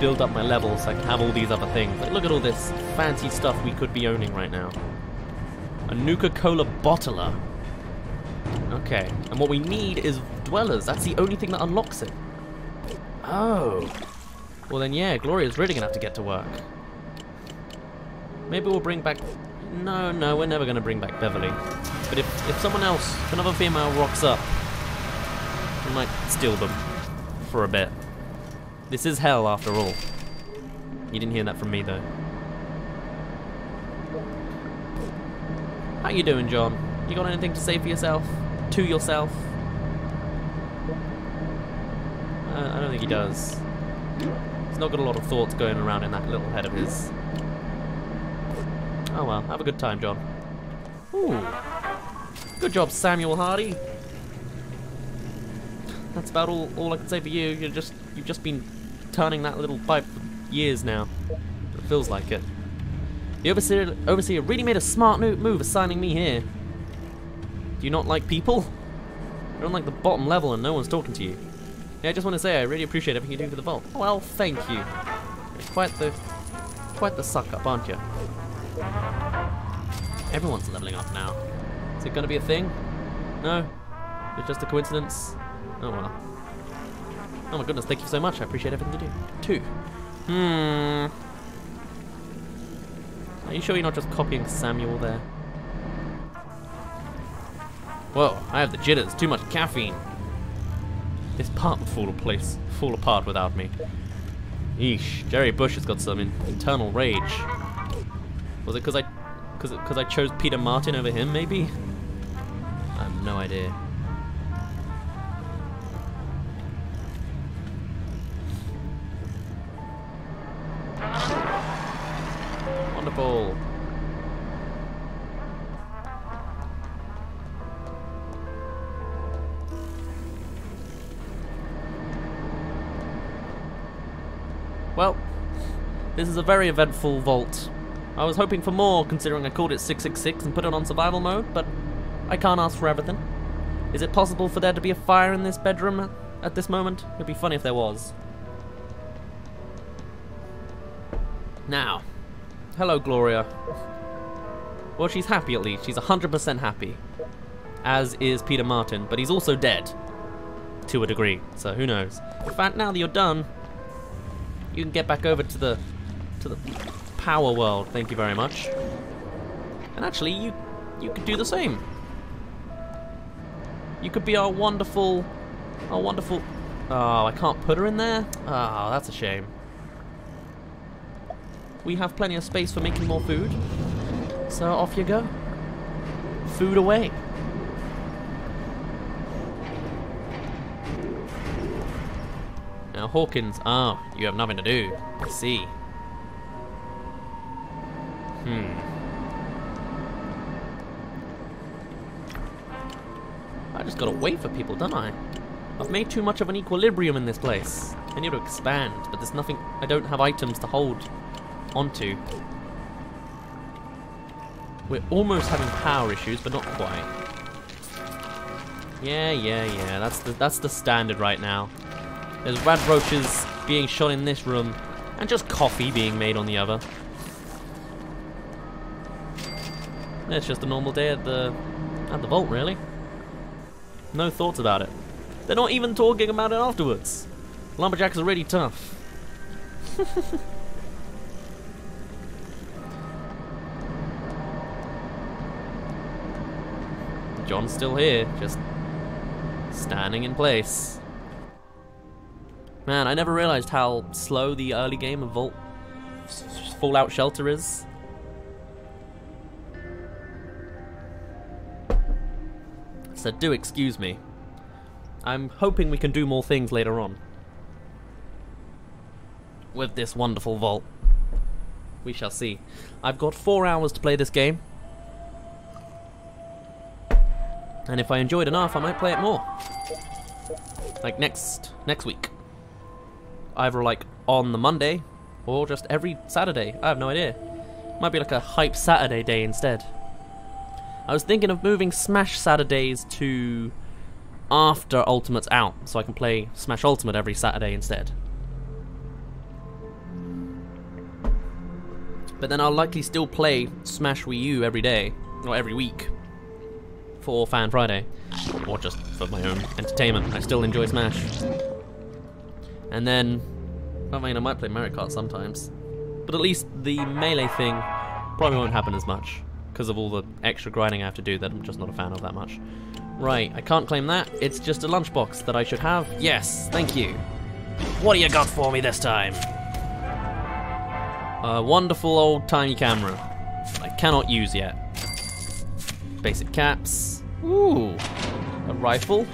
[SPEAKER 1] Build up my level so I can have all these other things. Like look at all this fancy stuff we could be owning right now. A Nuka-Cola bottler. Okay, and what we need is dwellers. That's the only thing that unlocks it. Oh. Well then yeah, Gloria's really gonna have to get to work. Maybe we'll bring back... No, no, we're never gonna bring back Beverly. But if, if someone else, if another female rocks up, we might steal them for a bit. This is hell after all. You didn't hear that from me though. How you doing, John? You got anything to say for yourself? To yourself? Uh, I don't think he does. He's not got a lot of thoughts going around in that little head of his. Oh well, have a good time, John. Ooh. Good job, Samuel Hardy. That's about all, all I can say for you. You're just you've just been turning that little pipe for years now. It feels like it. The overseer, overseer really made a smart move assigning me here. Do you not like people? You're on like the bottom level and no one's talking to you. Yeah, I just want to say I really appreciate everything you do for the vault. Well, thank you. Quite the, quite the suck up, aren't you? Everyone's leveling up now. Is it going to be a thing? No? It's just a coincidence? Oh well. Oh my goodness, thank you so much. I appreciate everything you do. Two. Hmm. Are you sure you're not just copying Samuel there? Whoa, I have the jitters. Too much caffeine. This part would fall, place, fall apart without me. Eesh, Jerry Bush has got some in, internal rage. Was it because I, cause, cause I chose Peter Martin over him, maybe? I have no idea. Wonderful. Well, this is a very eventful vault. I was hoping for more, considering I called it 666 and put it on survival mode, but I can't ask for everything. Is it possible for there to be a fire in this bedroom at this moment? It'd be funny if there was. Now, hello Gloria. Well, she's happy at least. She's 100% happy. As is Peter Martin, but he's also dead. To a degree, so who knows. In fact, now that you're done, you can get back over to the to the power world. Thank you very much. And actually, you you could do the same. You could be our wonderful, our wonderful Oh, I can't put her in there? Oh, that's a shame. We have plenty of space for making more food. So off you go. Food away. Now Hawkins, ah, you have nothing to do. I see. Hmm. I just gotta wait for people, don't I? I've made too much of an equilibrium in this place. I need to expand, but there's nothing... I don't have items to hold onto. We're almost having power issues, but not quite. Yeah, yeah, yeah. That's the that's the standard right now. There's rad roaches being shot in this room, and just coffee being made on the other. It's just a normal day at the at the vault, really. No thoughts about it. They're not even talking about it afterwards. Lumberjacks are really tough. [LAUGHS] John's still here, just standing in place. Man, I never realized how slow the early game of Vault Fallout Shelter is. So do excuse me. I'm hoping we can do more things later on. With this wonderful vault. We shall see. I've got four hours to play this game. And if I enjoyed enough, I might play it more. Like next next week. Either like on the Monday, or just every Saturday. I have no idea. Might be like a hype Saturday day instead. I was thinking of moving Smash Saturdays to after Ultimate's out, so I can play Smash Ultimate every Saturday instead. But then I'll likely still play Smash Wii U every day, or every week, for Fan Friday, or just for my own entertainment. I still enjoy Smash. And then, I mean, I might play Mario Kart sometimes, but at least the Melee thing probably won't happen as much because of all the extra grinding I have to do that I'm just not a fan of that much. Right, I can't claim that. It's just a lunchbox that I should have. Yes, thank you. What do you got for me this time? A wonderful old-timey camera. I cannot use yet. Basic caps. Ooh. A rifle.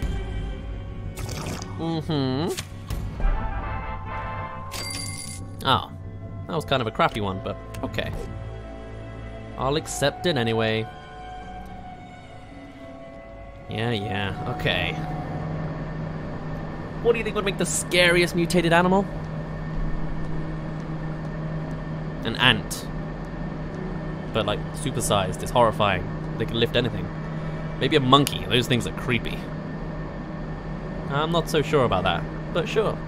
[SPEAKER 1] Mm-hmm. Oh. That was kind of a crappy one, but okay. I'll accept it anyway. Yeah, yeah, okay. What do you think would make the scariest mutated animal? An ant. But like, supersized, it's horrifying. They can lift anything. Maybe a monkey, those things are creepy. I'm not so sure about that, but sure.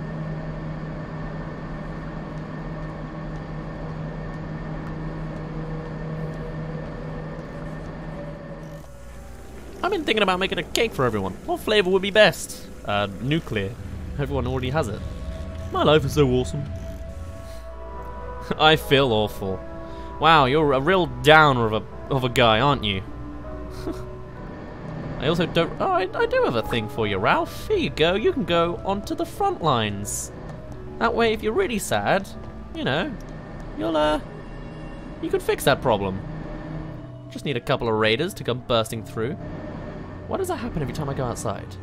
[SPEAKER 1] I've been thinking about making a cake for everyone. What flavor would be best? Uh, nuclear. Everyone already has it. My life is so awesome. [LAUGHS] I feel awful. Wow, you're a real downer of a of a guy, aren't you? I also don't. Oh, I, I do have a thing for you, Ralph. Here you go. You can go onto the front lines. That way, if you're really sad, you know, you'll uh, you could fix that problem. Just need a couple of raiders to come bursting through. Why does that happen every time I go outside?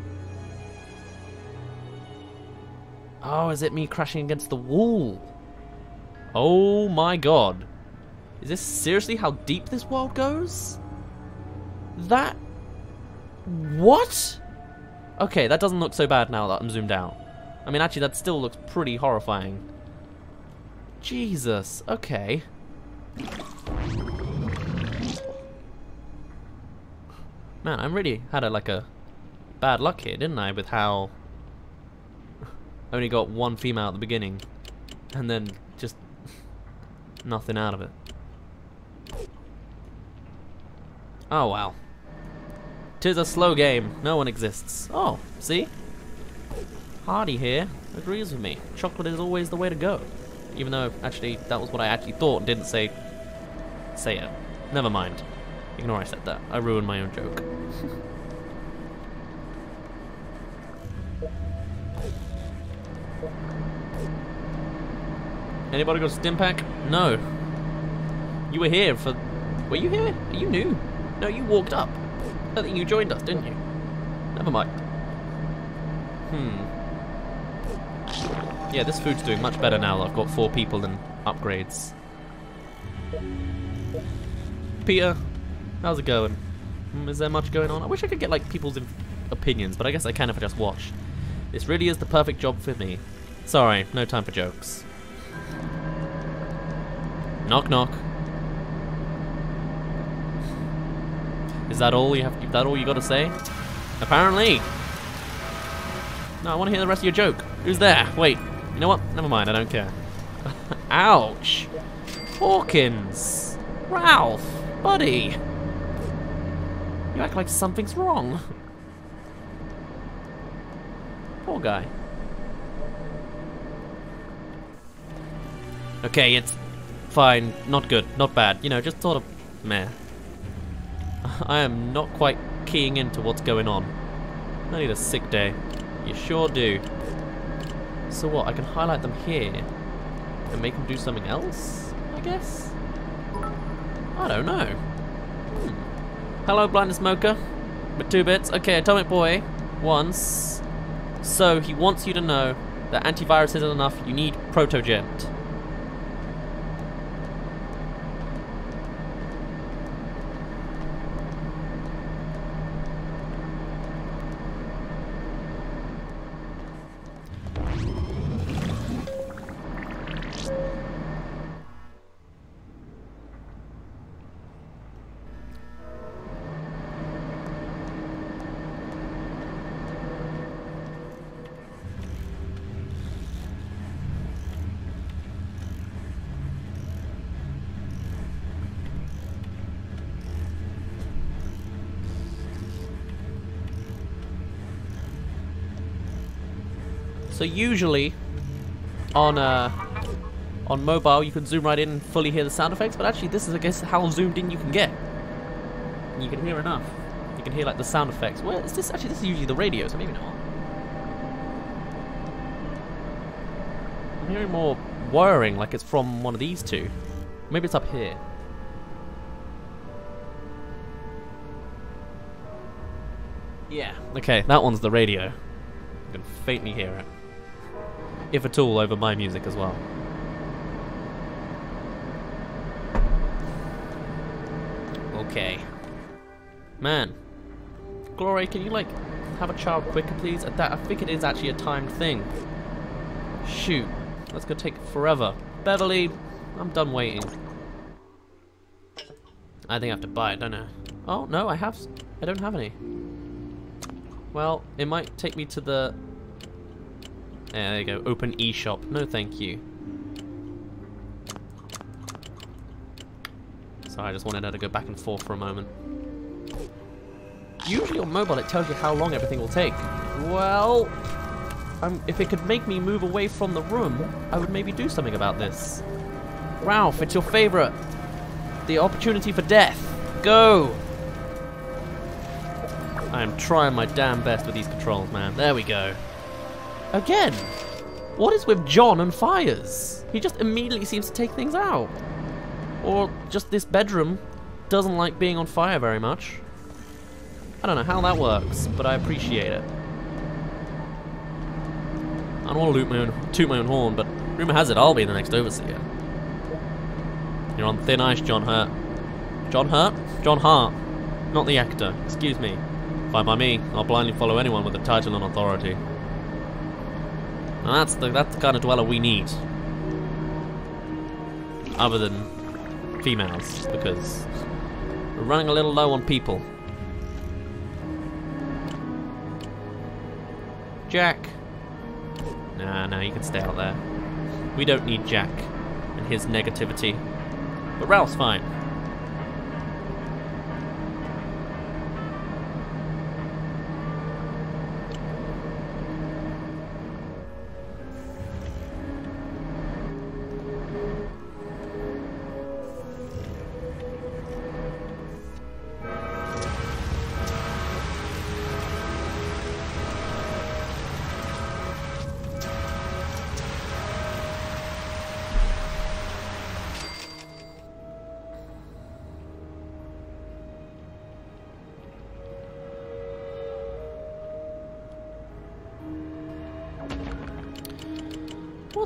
[SPEAKER 1] Oh, is it me crashing against the wall? Oh my god. Is this seriously how deep this world goes? That... What? Okay, that doesn't look so bad now that I'm zoomed out. I mean, actually, that still looks pretty horrifying. Jesus, okay. Man, I really had a like a bad luck here, didn't I, with how I only got one female at the beginning and then just nothing out of it. Oh wow. Tis a slow game. No one exists. Oh, see? Hardy here agrees with me. Chocolate is always the way to go. Even though, actually, that was what I actually thought and didn't say... say it. Never mind. Ignore I said that. I ruined my own joke. [LAUGHS] Anybody got a stimpack? No. You were here for... Were you here? Are you new? No, you walked up. I think you joined us, didn't you? Never mind. Hmm. Yeah, this food's doing much better now I've got four people and upgrades. Peter, how's it going? Hmm, is there much going on? I wish I could get like people's opinions, but I guess I can if I just watch. This really is the perfect job for me. Sorry, no time for jokes. Knock knock. Is that all you have? Is that all you got to say? Apparently. No, I want to hear the rest of your joke. Who's there? Wait. You know what? Never mind. I don't care. [LAUGHS] Ouch. Hawkins. Ralph. Buddy. You act like something's wrong. [LAUGHS] Poor guy. Okay, it's fine. Not good. Not bad. You know, just sort of meh. I am not quite keying into what's going on. I need a sick day. You sure do. So what, I can highlight them here and make them do something else, I guess? I don't know. Hmm. Hello, Blind Smoker. With two bits. Okay, Atomic Boy once. So he wants you to know that antivirus isn't enough, you need Protogent. Usually on uh, on mobile you can zoom right in and fully hear the sound effects, but actually this is I guess how zoomed in you can get. You can hear enough. You can hear like the sound effects. Well, is this actually this is usually the radio, so maybe not. I'm hearing more whirring like it's from one of these two. Maybe it's up here. Yeah. Okay, that one's the radio. You can faintly hear it if at all, over my music as well. Okay. Man. Glory, can you, like, have a child quicker, please? At That, I think it is actually a timed thing. Shoot. That's gonna take forever. Beverly, I'm done waiting. I think I have to buy it, don't I? Oh, no, I have... I don't have any. Well, it might take me to the there you go. Open eShop. No, thank you. So I just wanted her to go back and forth for a moment. Usually on mobile it tells you how long everything will take. Well, um, if it could make me move away from the room, I would maybe do something about this. Ralph, it's your favorite. The opportunity for death. Go! I am trying my damn best with these controls, man. There we go. Again! What is with John and fires? He just immediately seems to take things out. Or just this bedroom doesn't like being on fire very much. I don't know how that works, but I appreciate it. I don't want to loot my own, toot my own horn, but rumor has it I'll be the next overseer. You're on thin ice, John Hurt. John Hurt? John Hart. Not the actor. Excuse me. Fine by me. I'll blindly follow anyone with a title and authority. That's the that's the kind of dweller we need. Other than females, because we're running a little low on people. Jack. Nah, nah, you can stay out there. We don't need Jack and his negativity. But Ralph's fine.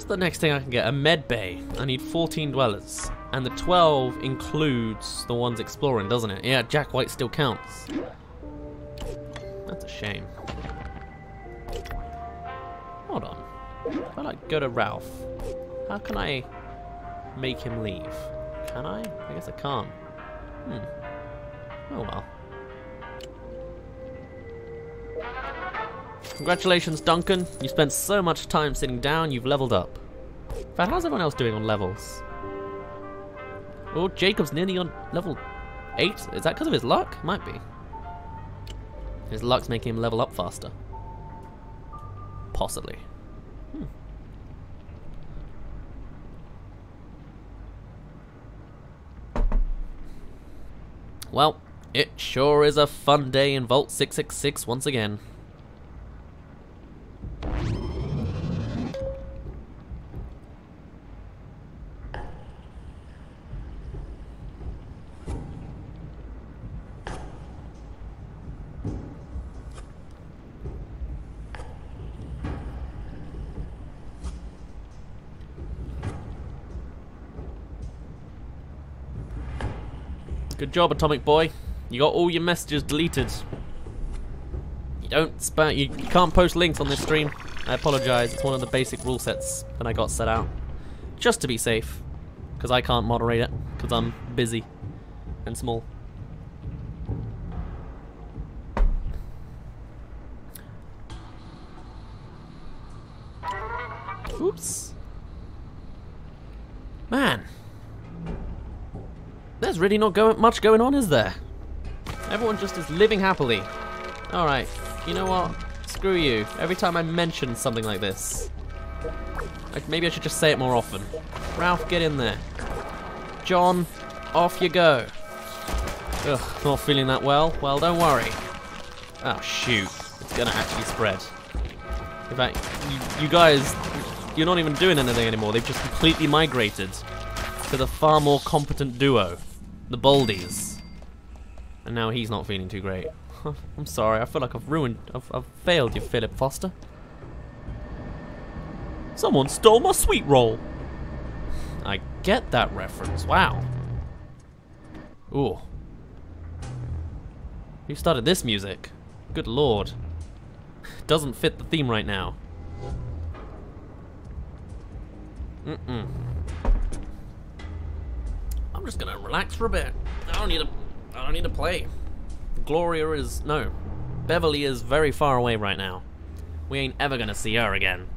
[SPEAKER 1] The next thing I can get? A med bay. I need 14 dwellers. And the 12 includes the ones exploring, doesn't it? Yeah, Jack White still counts. That's a shame. Hold on. If I like go to Ralph, how can I make him leave? Can I? I guess I can't. Hmm. Oh well. Congratulations, Duncan. You spent so much time sitting down, you've leveled up. In fact, how's everyone else doing on levels? Oh, Jacob's nearly on level 8. Is that because of his luck? Might be. His luck's making him level up faster. Possibly. Hmm. Well, it sure is a fun day in Vault 666 once again. Job, Atomic Boy. You got all your messages deleted. You don't spam. You can't post links on this stream. I apologize. It's one of the basic rule sets that I got set out, just to be safe, because I can't moderate it because I'm busy and small. Oops. Man, there's really not go much going on, is there? Everyone just is living happily. Alright, you know what? Screw you. Every time I mention something like this, like maybe I should just say it more often. Ralph, get in there. John, off you go. Ugh, not feeling that well. Well, don't worry. Oh, shoot. It's gonna actually spread. In fact, you, you guys, you're not even doing anything anymore. They've just completely migrated to the far more competent duo the Baldies. And now he's not feeling too great. [LAUGHS] I'm sorry, I feel like I've ruined, I've, I've failed you, Philip Foster. Someone stole my sweet roll. I get that reference, wow. Ooh. Who started this music? Good lord. [SIGHS] Doesn't fit the theme right now. Mm-mm just gonna relax for a bit. I don't need to. I don't need to play. Gloria is no. Beverly is very far away right now. We ain't ever gonna see her again.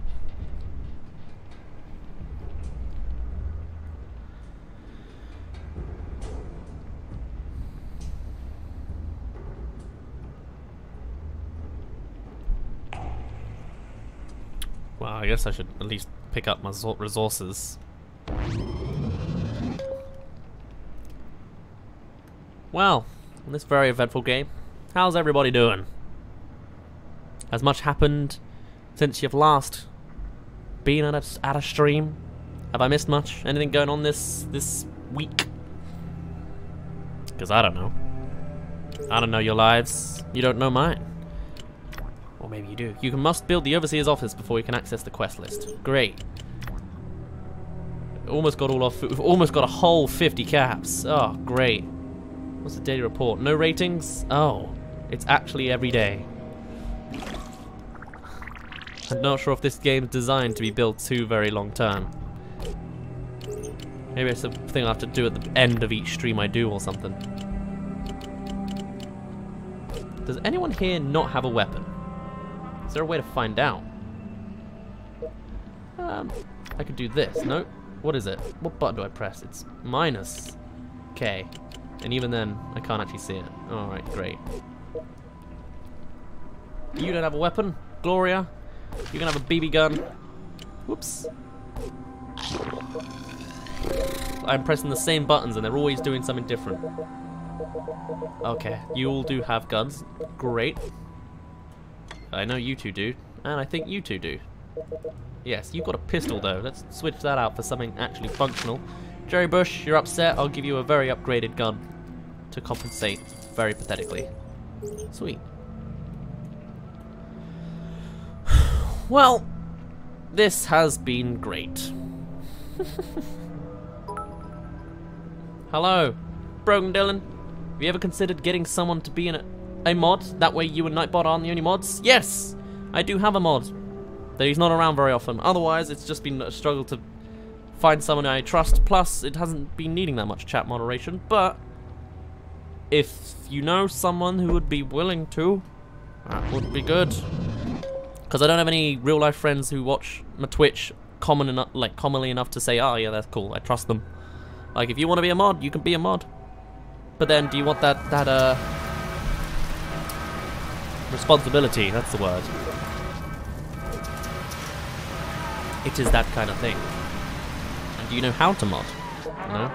[SPEAKER 1] Well, I guess I should at least pick up my resources. Well, in this very eventful game, how's everybody doing? Has much happened since you've last been at a, at a stream? Have I missed much? Anything going on this this week? Because I don't know. I don't know your lives. You don't know mine. Or maybe you do. You must build the Overseer's office before you can access the quest list. Great. Almost got all off. We've almost got a whole 50 caps. Oh, great. What's the daily report? No ratings? Oh, it's actually every day. I'm not sure if this game's designed to be built too very long term. Maybe it's a thing I have to do at the end of each stream I do or something. Does anyone here not have a weapon? Is there a way to find out? Um, I could do this. No. What is it? What button do I press? It's minus K. And even then, I can't actually see it. Alright, great. You don't have a weapon, Gloria. You're gonna have a BB gun. Whoops. I'm pressing the same buttons and they're always doing something different. Okay, you all do have guns. Great. I know you two do. And I think you two do. Yes, you've got a pistol though. Let's switch that out for something actually functional. Jerry Bush, you're upset. I'll give you a very upgraded gun to compensate very pathetically. Sweet. [SIGHS] Well, this has been great. [LAUGHS] Hello, Broken Dylan. Have you ever considered getting someone to be in a, a mod? That way you and Nightbot aren't the only mods? Yes! I do have a mod. That he's not around very often. Otherwise, it's just been a struggle to find someone I trust. Plus, it hasn't been needing that much chat moderation. But, if you know someone who would be willing to, that would be good. Because I don't have any real life friends who watch my Twitch common enough, like commonly enough to say, oh yeah, that's cool, I trust them. Like, if you want to be a mod, you can be a mod. But then, do you want that, that, uh... Responsibility, that's the word. It is that kind of thing. Do you know how to mod? No?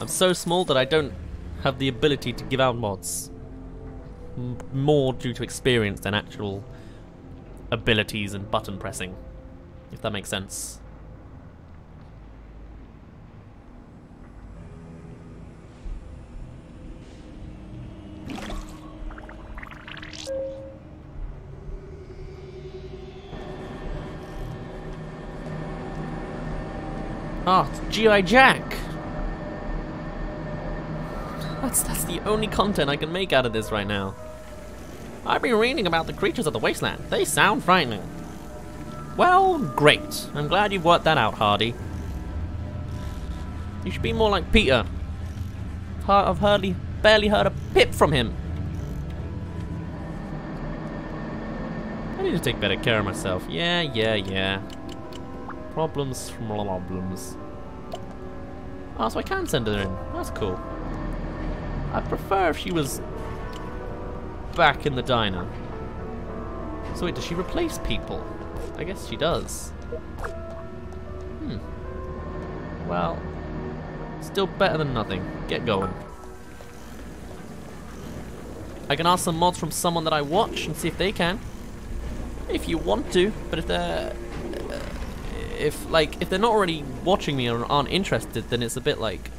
[SPEAKER 1] I'm so small that I don't have the ability to give out mods. M more due to experience than actual abilities and button pressing, if that makes sense. Ah, oh, G.I. Jack! That's, that's the only content I can make out of this right now. I've been reading about the creatures of the wasteland. They sound frightening. Well, great. I'm glad you've worked that out, Hardy. You should be more like Peter. I've hardly, barely heard a pip from him. I need to take better care of myself. Yeah, yeah, yeah. Problems from problems. Oh, so I can send her in. That's cool. I'd prefer if she was back in the diner. So wait, does she replace people? I guess she does. Hmm. Well, still better than nothing. Get going. I can ask some mods from someone that I watch and see if they can. If you want to, but if they're... If, like, if they're not already watching me or aren't interested, then it's a bit, like,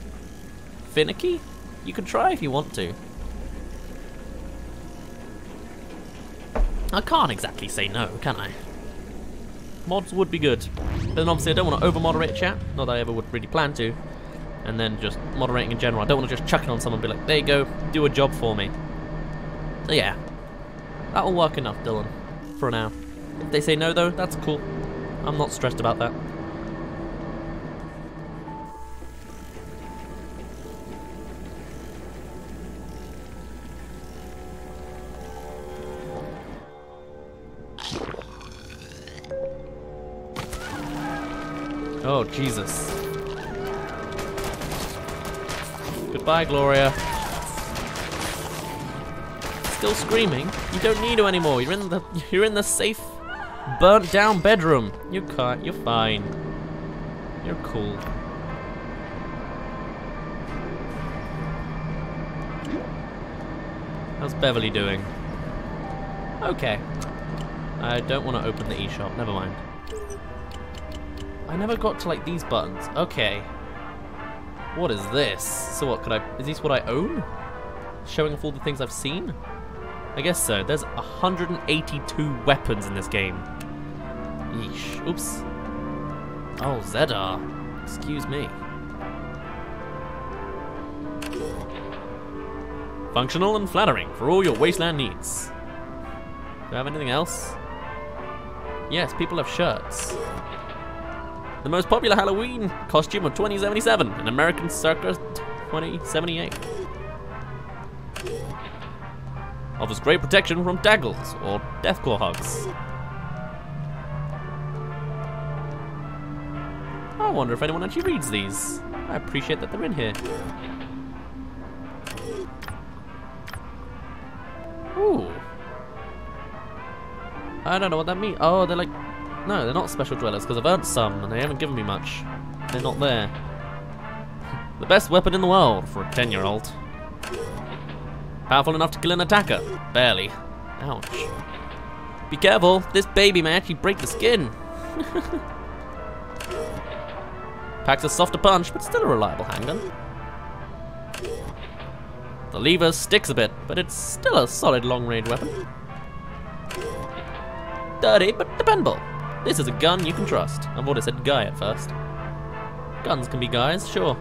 [SPEAKER 1] finicky. You can try if you want to. I can't exactly say no, can I? Mods would be good. But then obviously I don't want to over-moderate chat. Not that I ever would really plan to. And then just moderating in general. I don't want to just chuck it on someone and be like, there you go, do a job for me. So yeah. That'll work enough, Dylan. For now. If they say no though, that's cool. I'm not stressed about that. Oh, Jesus. Goodbye, Gloria. Still screaming? You don't need to anymore. You're in the [LAUGHS] you're in the safe, burnt down bedroom. You can't. You're fine. You're cool. How's Beverly doing? Okay. I don't want to open the eShop. Never mind. I never got to like these buttons. Okay. What is this? So what, could I, is this what I own? Showing off all the things I've seen? I guess so. There's 182 weapons in this game. Yeesh. Oops. Oh, Zedar. Excuse me. Functional and flattering for all your wasteland needs. Do I have anything else? Yes, people have shirts. The most popular Halloween costume of 2077, an American circa 2078. Offers great protection from daggles or deathclaw hugs. Wonder if anyone actually reads these. I appreciate that they're in here. Ooh. I don't know what that means. Oh, they're like no, they're not special dwellers, because I've earned some, and they haven't given me much. They're not there. [LAUGHS] The best weapon in the world for a 10-year-old. Powerful enough to kill an attacker? Barely. Ouch. Be careful, this baby may actually break the skin. [LAUGHS] Packs a softer punch, but still a reliable handgun. The lever sticks a bit, but it's still a solid long-range weapon. Dirty, but dependable. This is a gun you can trust. I thought it said guy at first. Guns can be guys, sure.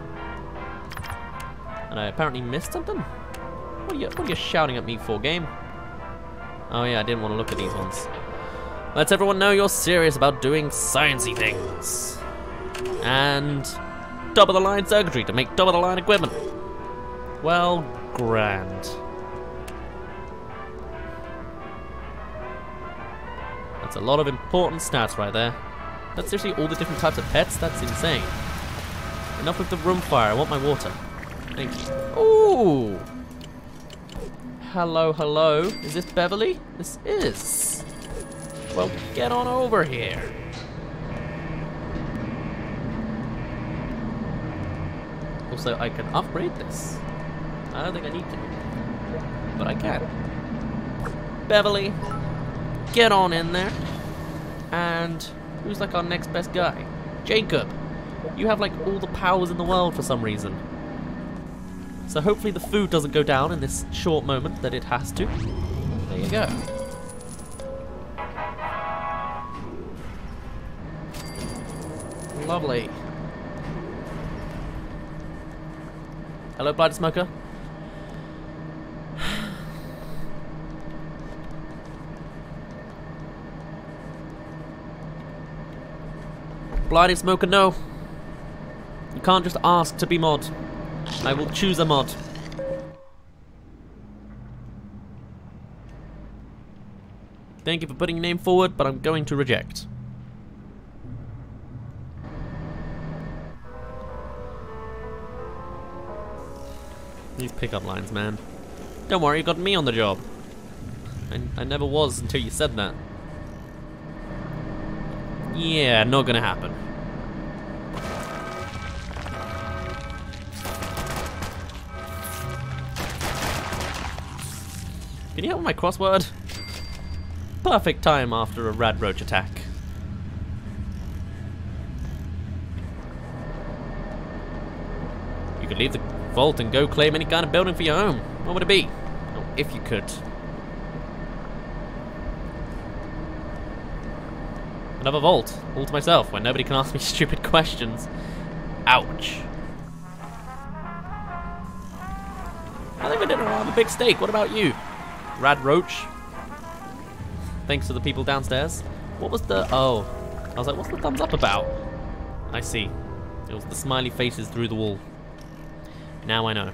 [SPEAKER 1] And I apparently missed something? What are you, what are you shouting at me for, game? Oh yeah, I didn't want to look at these ones. Let's everyone know you're serious about doing sciencey things. And double the line circuitry to make double the line equipment. Well, grand. That's a lot of important stats right there. That's seriously all the different types of pets? That's insane. Enough with the room fire, I want my water. Thank you. Ooh! Hello, hello. Is this Beverly? This is. Well, get on over here. Also, I can upgrade this. I don't think I need to. But I can. Beverly, get on in there. And who's like our next best guy? Jacob. You have like all the powers in the world for some reason. So hopefully the food doesn't go down in this short moment that it has to. There you go. Lovely. Hello, Blighted Smoker. Blighted Smoker, no. You can't just ask to be mod. I will choose a mod. Thank you for putting your name forward, but I'm going to reject. These pickup lines, man. Don't worry, you got me on the job. I, I never was until you said that. Yeah, not gonna happen. Can you help my crossword? Perfect time after a rad roach attack. You could leave the vault and go claim any kind of building for your home. What would it be? Oh, if you could. Another vault, all to myself, where nobody can [LAUGHS] ask me stupid questions. Ouch. I think I did a big steak. What about you? Rad Roach. Thanks to the people downstairs. What was the... Oh. I was like, what's the thumbs up about? I see. It was the smiley faces through the wall. Now I know.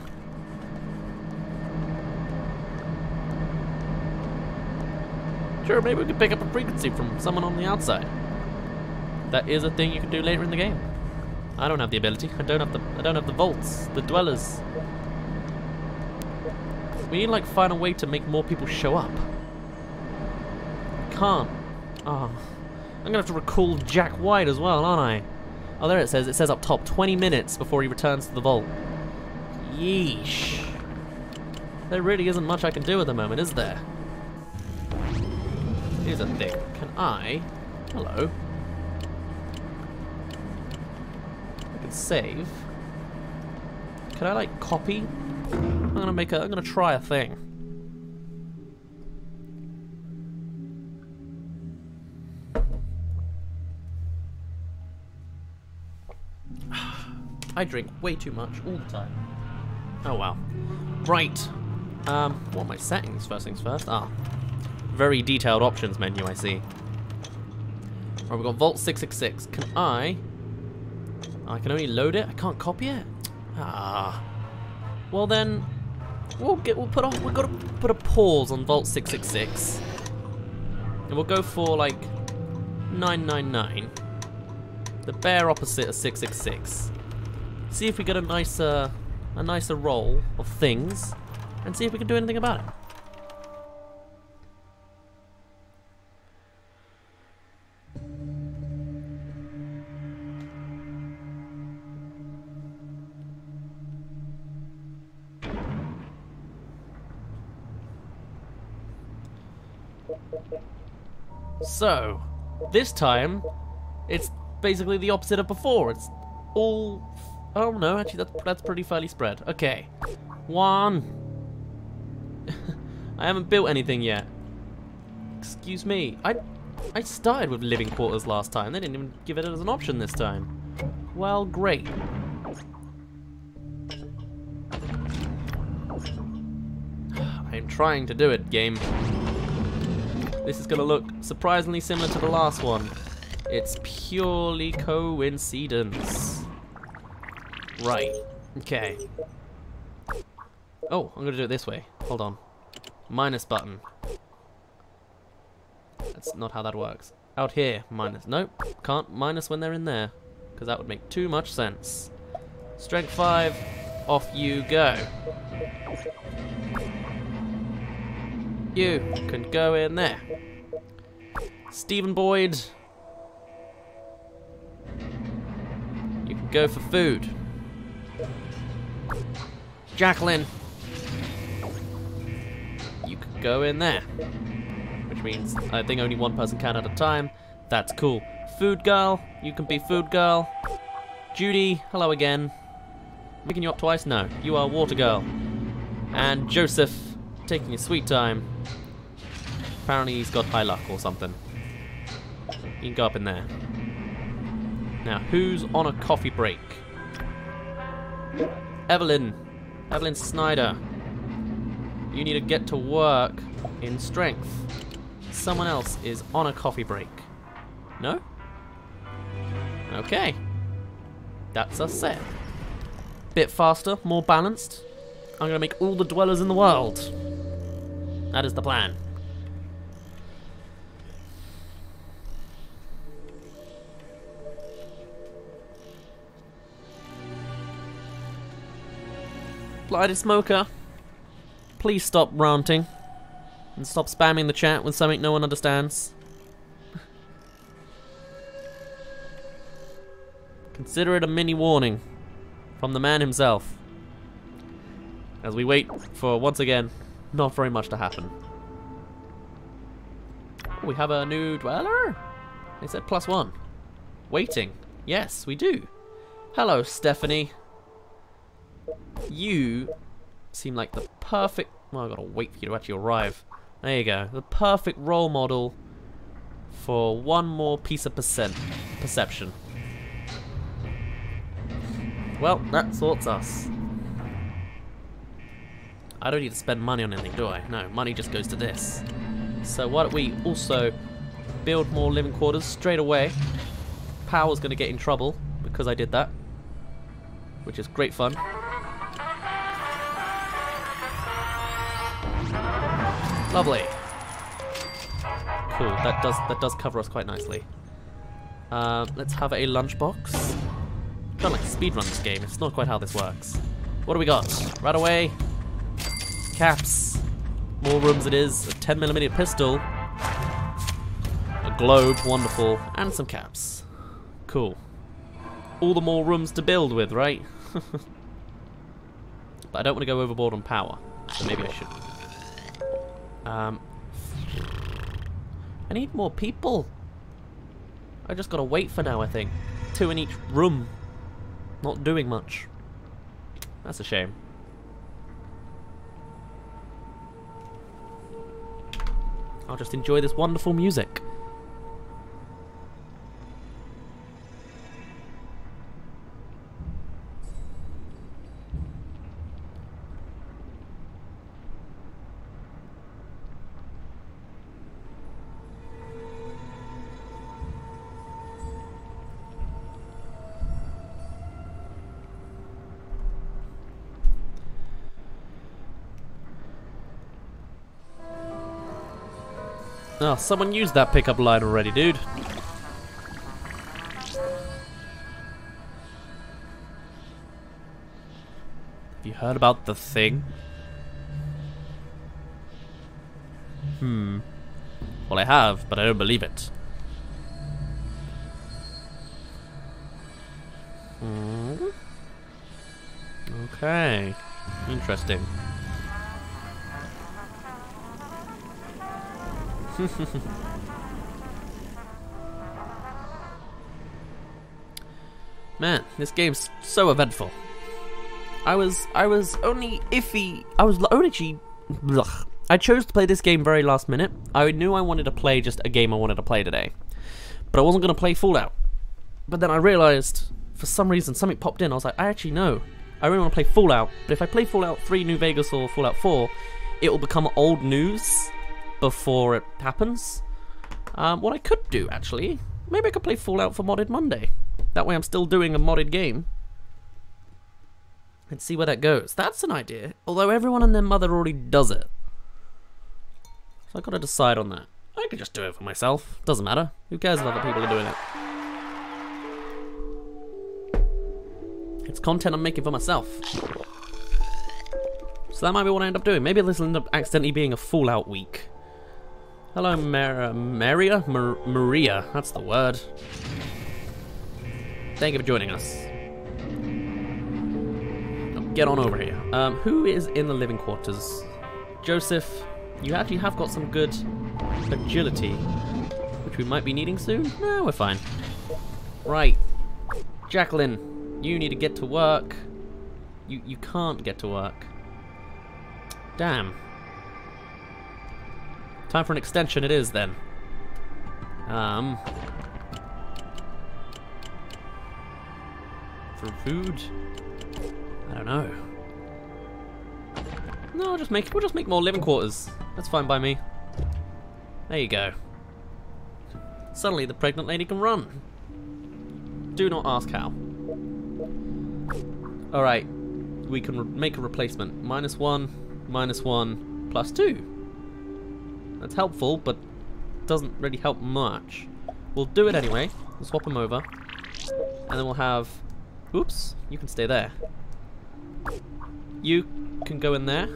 [SPEAKER 1] Sure, maybe we could pick up a frequency from someone on the outside. That is a thing you can do later in the game. I don't have the ability. I don't have the I don't have the vaults, the dwellers. We need like find a way to make more people show up. Can't. Oh. I'm gonna have to recall Jack White as well, aren't I? Oh, there it says. It says up top, 20 minutes before he returns to the vault. Yeesh. There really isn't much I can do at the moment, is there? Here's a thing. Can I... Hello. I can save. Can I, like, copy? I'm gonna make a... I'm gonna try a thing. [SIGHS] I drink way too much all the time. Oh well. Right. Um, what are my settings? First things first. Ah. Very detailed options menu, I see. Right, we've got Vault 666. Can I... I can only load it? I can't copy it? Ah. Well then, we'll get, we'll put a, we've got to put a pause on Vault 666. And we'll go for like 999. The bare opposite of 666 see if we get a nicer, a nicer roll of things, and see if we can do anything about it. So, this time, it's basically the opposite of before. It's all Oh no, actually that's that's pretty fairly spread. Okay. One. [LAUGHS] I haven't built anything yet. Excuse me. I I started with living quarters last time. They didn't even give it as an option this time. Well, great. [SIGHS] I'm trying to do it, game. This is going to look surprisingly similar to the last one. It's purely coincidence. Right. Okay. Oh, I'm to do it this way. Hold on. Minus button. That's not how that works. Out here, minus. Nope, can't minus when they're in there. Because that would make too much sense. Strength 5, off you go. You can go in there. Stephen Boyd. You can go for food. Jacqueline. You can go in there. Which means I think only one person can at a time. That's cool. Food girl, you can be food girl. Judy, hello again. Picking you up twice? No. You are water girl. And Joseph, taking a sweet time. Apparently he's got high luck or something. You can go up in there. Now, who's on a coffee break? Evelyn. Evelyn Snyder. You need to get to work in strength. Someone else is on a coffee break. No? Okay. That's us set. Bit faster, more balanced. I'm gonna make all the dwellers in the world. That is the plan. Blighted Smoker, please stop ranting and stop spamming the chat with something no one understands. [LAUGHS] Consider it a mini warning from the man himself. As we wait for, once again, not very much to happen. We have a new dweller? They said plus one. Waiting. Yes, we do. Hello, Stephanie. You seem like the perfect... Well, I've got to wait for you to actually arrive. There you go. The perfect role model for one more piece of percent perception. Well, that sorts us. I don't need to spend money on anything, do I? No, money just goes to this. So why don't we also build more living quarters straight away. Power's going to get in trouble because I did that. Which is great fun. Lovely. Cool. That does that does cover us quite nicely. Uh, let's have a lunchbox. Trying to like speedrun this game. It's not quite how this works. What do we got? Right away. Caps. More rooms it is. A 10mm pistol. A globe. Wonderful. And some caps. Cool. All the more rooms to build with, right? [LAUGHS] but I don't want to go overboard on power. So maybe I should. Um, I need more people. I just gotta wait for now, I think. Two in each room. Not doing much. That's a shame. I'll just enjoy this wonderful music. Oh, someone used that pickup line already, dude. Have you heard about the thing? Hmm. Well, I have, but I don't believe it. Hmm. Okay. Interesting. [LAUGHS] Man, this game's so eventful. I was I was only iffy. I was only I chose to play this game very last minute. I knew I wanted to play just a game I wanted to play today. But I wasn't going to play Fallout. But then I realized, for some reason, something popped in. I was like, I actually know. I really want to play Fallout. But if I play Fallout 3 New Vegas or Fallout 4, it will become old news before it happens. Um, what I could do, actually, maybe I could play Fallout for Modded Monday. That way I'm still doing a modded game. And see where that goes. That's an idea. Although everyone and their mother already does it. So i got to decide on that. I could just do it for myself. Doesn't matter. Who cares if other people are doing it? It's content I'm making for myself. So that might be what I end up doing. Maybe this will end up accidentally being a Fallout week. Hello, Mar Maria? Mar Maria, that's the word. Thank you for joining us. Get on over here. Um, who is in the living quarters? Joseph, you actually have got some good agility, which we might be needing soon. No, we're fine. Right. Jacqueline, you need to get to work. You, you can't get to work. Damn. Time for an extension it is then. Um. For food? I don't know. No, we'll just make we'll just make more living quarters. That's fine by me. There you go. Suddenly the pregnant lady can run. Do not ask how. Alright, we can make a replacement. Minus one, minus one, plus two. That's helpful, but doesn't really help much. We'll do it anyway. We'll swap them over. And then we'll have... Oops, you can stay there. You can go in there.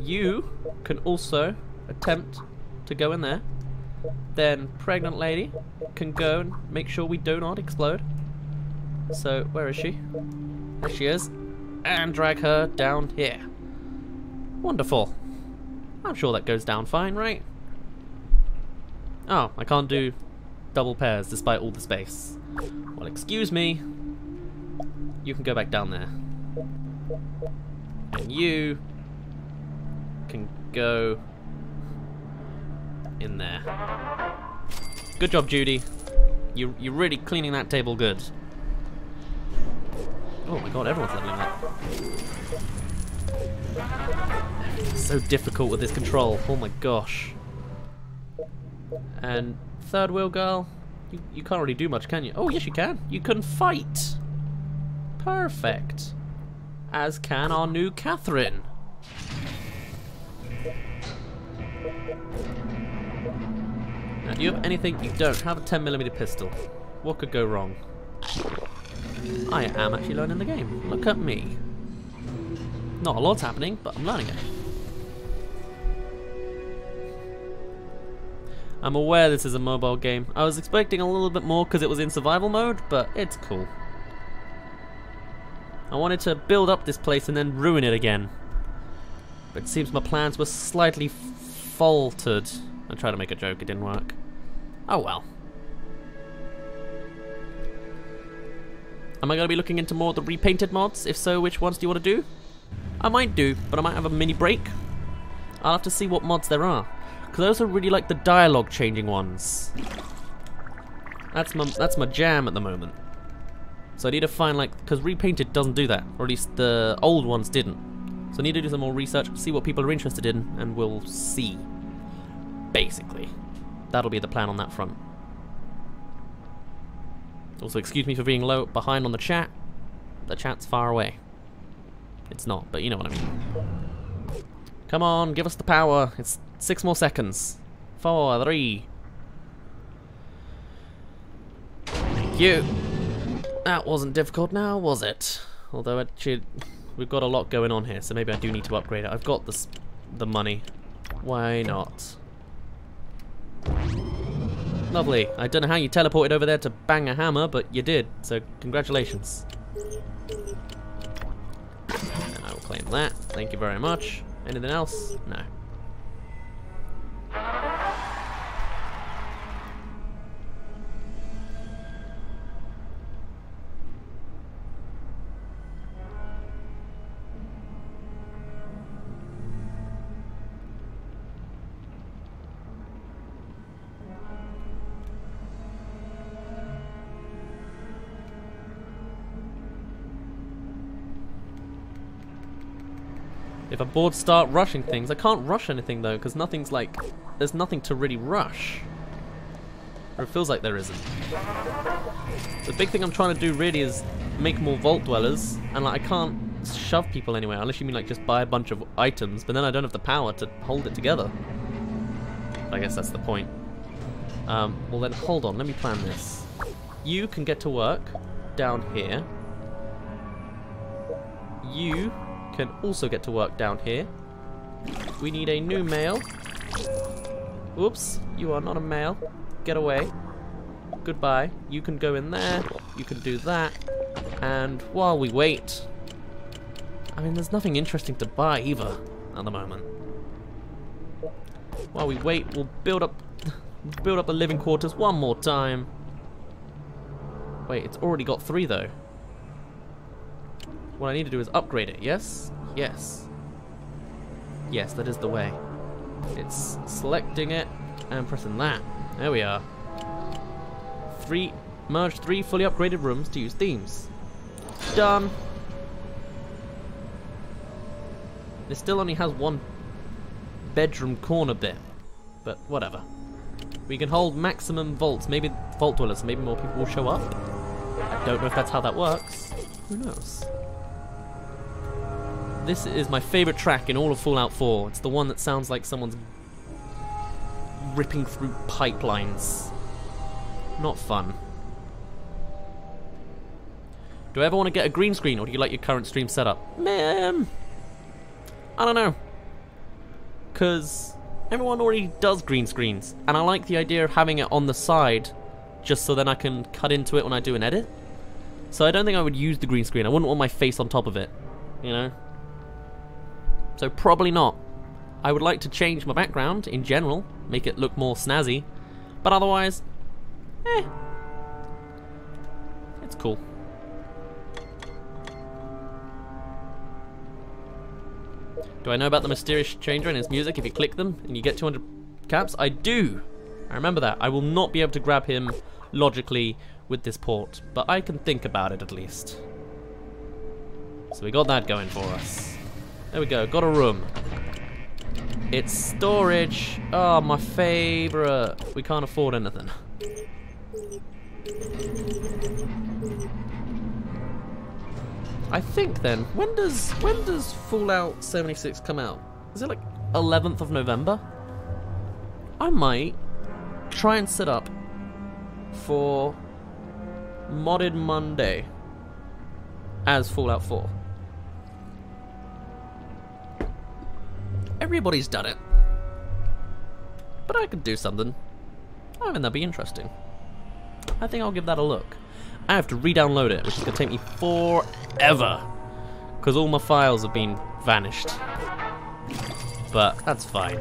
[SPEAKER 1] You can also attempt to go in there. Then pregnant lady can go and make sure we do not explode. So, where is she? There she is. And drag her down here. Wonderful. I'm sure that goes down fine, right? Oh, I can't do double pairs despite all the space. Well, excuse me. You can go back down there. And you can go in there. Good job, Judy. You, you're really cleaning that table good. Oh my god, everyone's leveling up. So difficult with this control. Oh my gosh. And third wheel girl, you, you can't really do much, can you? Oh, yes you can. You can fight. Perfect. As can our new Catherine. Now, do you have anything? You don't have a 10mm pistol. What could go wrong? I am actually learning the game. Look at me. Not a lot's happening, but I'm learning it. I'm aware this is a mobile game. I was expecting a little bit more because it was in survival mode, but it's cool. I wanted to build up this place and then ruin it again. But it seems my plans were slightly faltered. I tried to make a joke, it didn't work. Oh well. Am I going to be looking into more of the repainted mods? If so, which ones do you want to do? I might do, but I might have a mini break. I'll have to see what mods there are. Because I also really like the dialogue changing ones. That's my, that's my jam at the moment. So I need to find like, because repainted doesn't do that, or at least the old ones didn't. So I need to do some more research, see what people are interested in, and we'll see. Basically. That'll be the plan on that front. Also, excuse me for being low behind on the chat. The chat's far away. It's not, but you know what I mean. Come on, give us the power. It's six more seconds. Four, three. Thank you. That wasn't difficult now, was it? Although actually, we've got a lot going on here, so maybe I do need to upgrade it. I've got the the money. Why not? Lovely. I don't know how you teleported over there to bang a hammer, but you did, so congratulations. That. Thank you very much. Anything else? No. Board start rushing things, I can't rush anything though, because nothing's like, there's nothing to really rush. Or it feels like there isn't. The big thing I'm trying to do really is make more vault dwellers, and like I can't shove people anywhere, unless you mean like just buy a bunch of items, but then I don't have the power to hold it together. I guess that's the point. Um, well then, hold on, let me plan this. You can get to work down here. You can also get to work down here. We need a new male. Oops, you are not a male. Get away. Goodbye. You can go in there. You can do that. And while we wait... I mean, there's nothing interesting to buy either at the moment. While we wait, we'll build up [LAUGHS] build up the living quarters one more time. Wait, it's already got three though. What I need to do is upgrade it, yes? Yes. Yes, that is the way. It's selecting it and pressing that. There we are. Three, merge three fully upgraded rooms to use themes. Done. It still only has one bedroom corner bit, but whatever. We can hold maximum vaults, maybe vault dwellers, maybe more people will show up. I don't know if that's how that works. Who knows? This is my favorite track in all of Fallout 4. It's the one that sounds like someone's ripping through pipelines. Not fun. Do I ever want to get a green screen, or do you like your current stream setup? Man, um, I don't know. Because everyone already does green screens, and I like the idea of having it on the side, just so then I can cut into it when I do an edit. So I don't think I would use the green screen. I wouldn't want my face on top of it, you know? So probably not. I would like to change my background in general, make it look more snazzy, but otherwise, eh, it's cool. Do I know about the mysterious changer and his music if you click them and you get 200 caps? I do! I remember that. I will not be able to grab him logically with this port, but I can think about it at least. So we got that going for us. There we go, got a room. It's storage. Oh, my favorite. We can't afford anything. I think then, when does when does Fallout 76 come out? Is it like 11th of November? I might try and set up for Modded Monday as Fallout 4. Everybody's done it. But I could do something. I think that'd be interesting. I think I'll give that a look. I have to re-download it, which is going to take me forever. Because all my files have been vanished. But that's fine.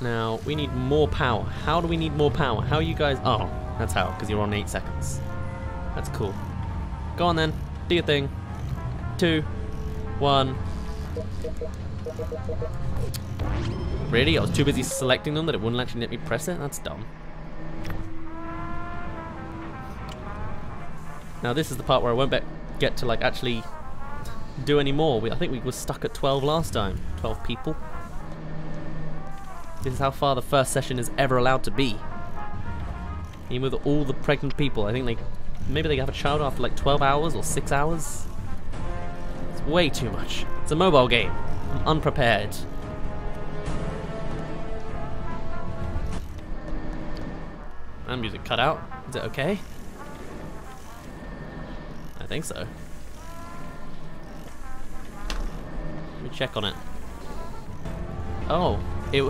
[SPEAKER 1] Now, we need more power. How do we need more power? How are you guys... Oh, that's how, because you're on 8 seconds. That's cool. Go on then. Do your thing. Two. One. Really? I was too busy selecting them that it wouldn't actually let me press it? That's dumb. Now this is the part where I won't get to like actually do any more. We, I think we were stuck at 12 last time. 12 people. This is how far the first session is ever allowed to be. Even with all the pregnant people, I think they maybe they have a child after like 12 hours or 6 hours. It's way too much. It's a mobile game. I'm unprepared. And music cut out. Is it okay? I think so. Let me check on it. Oh, it,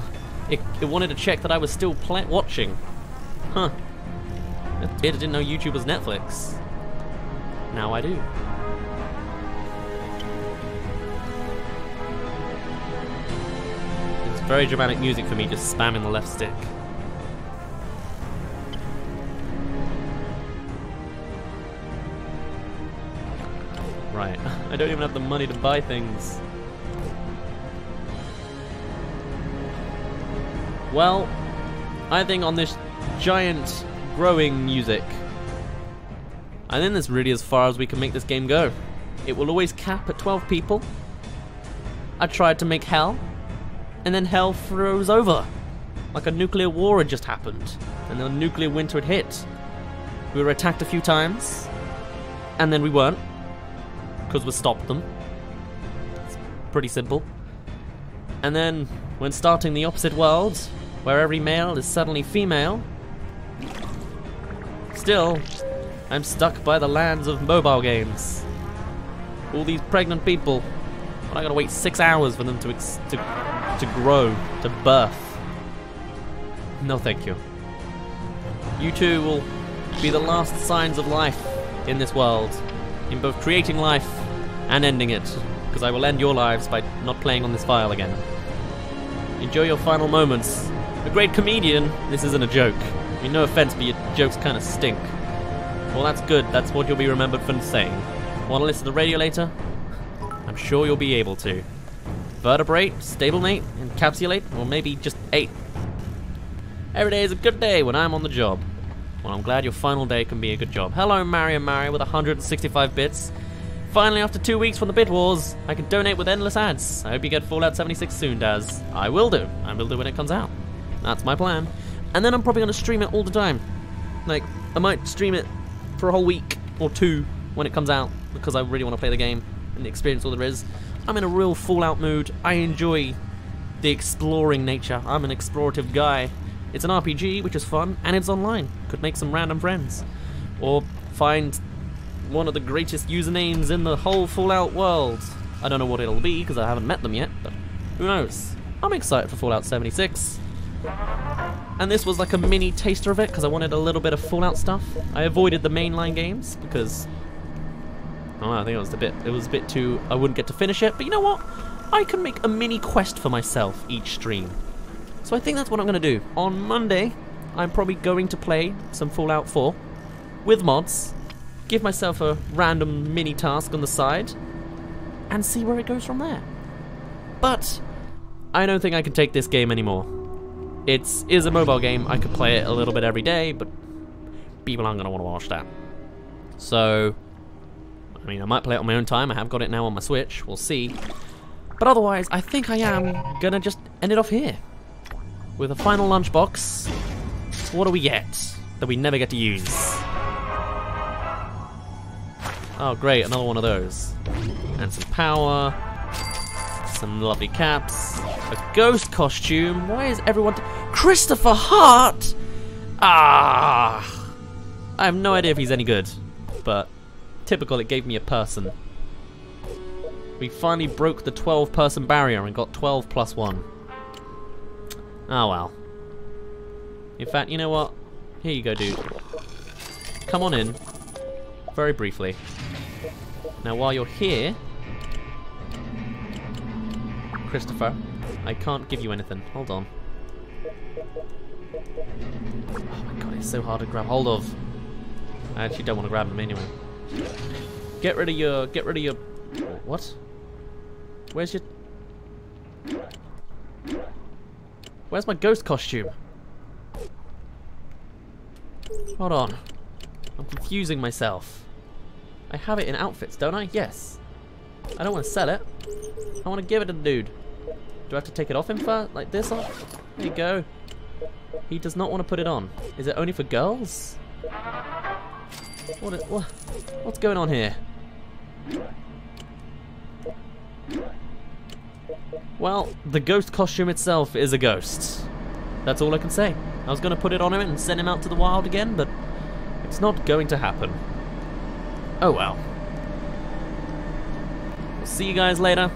[SPEAKER 1] it, it wanted to check that I was still watching. Huh. It, it didn't know YouTube was Netflix. Now I do. Very dramatic music for me just spamming the left stick. Right, [LAUGHS] I don't even have the money to buy things. Well, I think on this giant growing music, I think that's really as far as we can make this game go. it will always cap at 12 people. I tried to make hell, and then hell froze over. Like a nuclear war had just happened, and the nuclear winter had hit. We were attacked a few times, and then we weren't, because we stopped them. It's pretty simple. And then, when starting the opposite world, where every male is suddenly female, still, I'm stuck by the lands of mobile games. All these pregnant people, but I gotta wait six hours for them to ex- to to grow, to birth. No, thank you. You two will be the last signs of life in this world, in both creating life and ending it, because I will end your lives by not playing on this file again. Enjoy your final moments. A great comedian, this isn't a joke. I mean, no offense, but your jokes kind of stink. Well, that's good. That's what you'll be remembered for saying. Want to listen to the radio later? I'm sure you'll be able to. Vertebrate, stablemate, encapsulate, or maybe just eight. Every day is a good day when I'm on the job. Well, I'm glad your final day can be a good job. Hello, Mario Mario with 165 bits. Finally, after two weeks from the Bit Wars, I can donate with endless ads. I hope you get Fallout 76 soon, Dazz. I will do. I will do when it comes out. That's my plan. And then I'm probably going to stream it all the time. Like, I might stream it for a whole week or two when it comes out because I really want to play the game and experience all there is. I'm in a real Fallout mood. I enjoy the exploring nature. I'm an explorative guy. It's an RPG, which is fun, and it's online. Could make some random friends. Or find one of the greatest usernames in the whole Fallout world. I don't know what it'll be, because I haven't met them yet, but who knows. I'm excited for Fallout 76. And this was like a mini taster of it, because I wanted a little bit of Fallout stuff. I avoided the mainline games, because... Oh, I think it was a bit, it was a bit too, I wouldn't get to finish it, but you know what? I can make a mini quest for myself each stream. So I think that's what I'm going to do. On Monday, I'm probably going to play some Fallout 4 with mods, give myself a random mini task on the side, and see where it goes from there. But I don't think I can take this game anymore. It's is a mobile game. I could play it a little bit every day, but people aren't going to want to watch that. So, I mean, I might play it on my own time. I have got it now on my Switch. We'll see. But otherwise, I think I am to just end it off here. With a final lunchbox, what do we get that we never get to use? Oh great, another one of those. And some power, some lovely caps, a ghost costume. Why is everyone... Christopher Hart! Ah! I have no idea if he's any good, but typical, it gave me a person. We finally broke the 12 person barrier and got 12 plus 1. Oh well. In fact, you know what? Here you go, dude. Come on in. Very briefly. Now, while you're here... Christopher, I can't give you anything. Hold on. Oh my god, it's so hard to grab hold of. I actually don't want to grab him anyway. Get rid of your... Get rid of your... What? Where's your... Where's my ghost costume? Hold on. I'm confusing myself. I have it in outfits, don't I? Yes. I don't want to sell it. I want to give it to the dude. Do I have to take it off him first? Like this? There you go. He does not want to put it on. Is it only for girls? What, what what's going on here? Well, the ghost costume itself is a ghost. That's all I can say. I was going to put it on him and send him out to the wild again, but it's not going to happen. Oh well. We'll see you guys later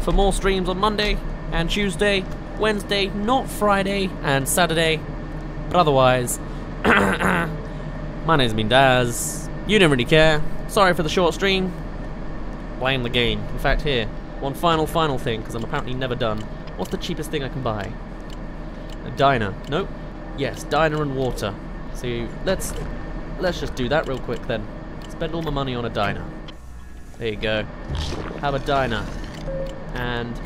[SPEAKER 1] for more streams on Monday and Tuesday, Wednesday, not Friday, and Saturday. But otherwise, [CLEARS THROAT] my name's been Dazz. You don't really care. Sorry for the short stream. Blame the game. In fact, here, one final, final thing, because I'm apparently never done. What's the cheapest thing I can buy? A diner. Nope. Yes, diner and water. So let's let's just do that real quick then. Spend all my money on a diner. There you go. Have a diner. And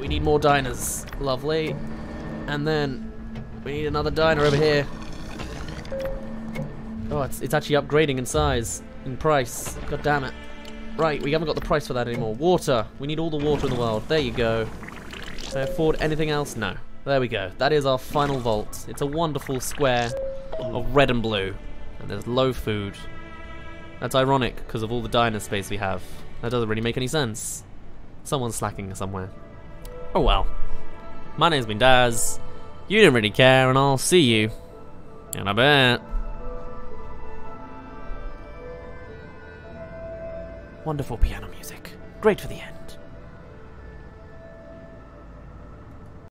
[SPEAKER 1] we need more diners. Lovely. And then we need another diner over here. Oh, it's, it's actually upgrading in size. in price. God damn it. Right, we haven't got the price for that anymore. Water. We need all the water in the world. There you go. Can I afford anything else? No. There we go. That is our final vault. It's a wonderful square of red and blue. And there's low food. That's ironic because of all the diner space we have. That doesn't really make any sense. Someone's slacking somewhere. Oh well. My name's been Dazz. You didn't really care, and I'll see you in a bit. Wonderful piano music. Great for the end.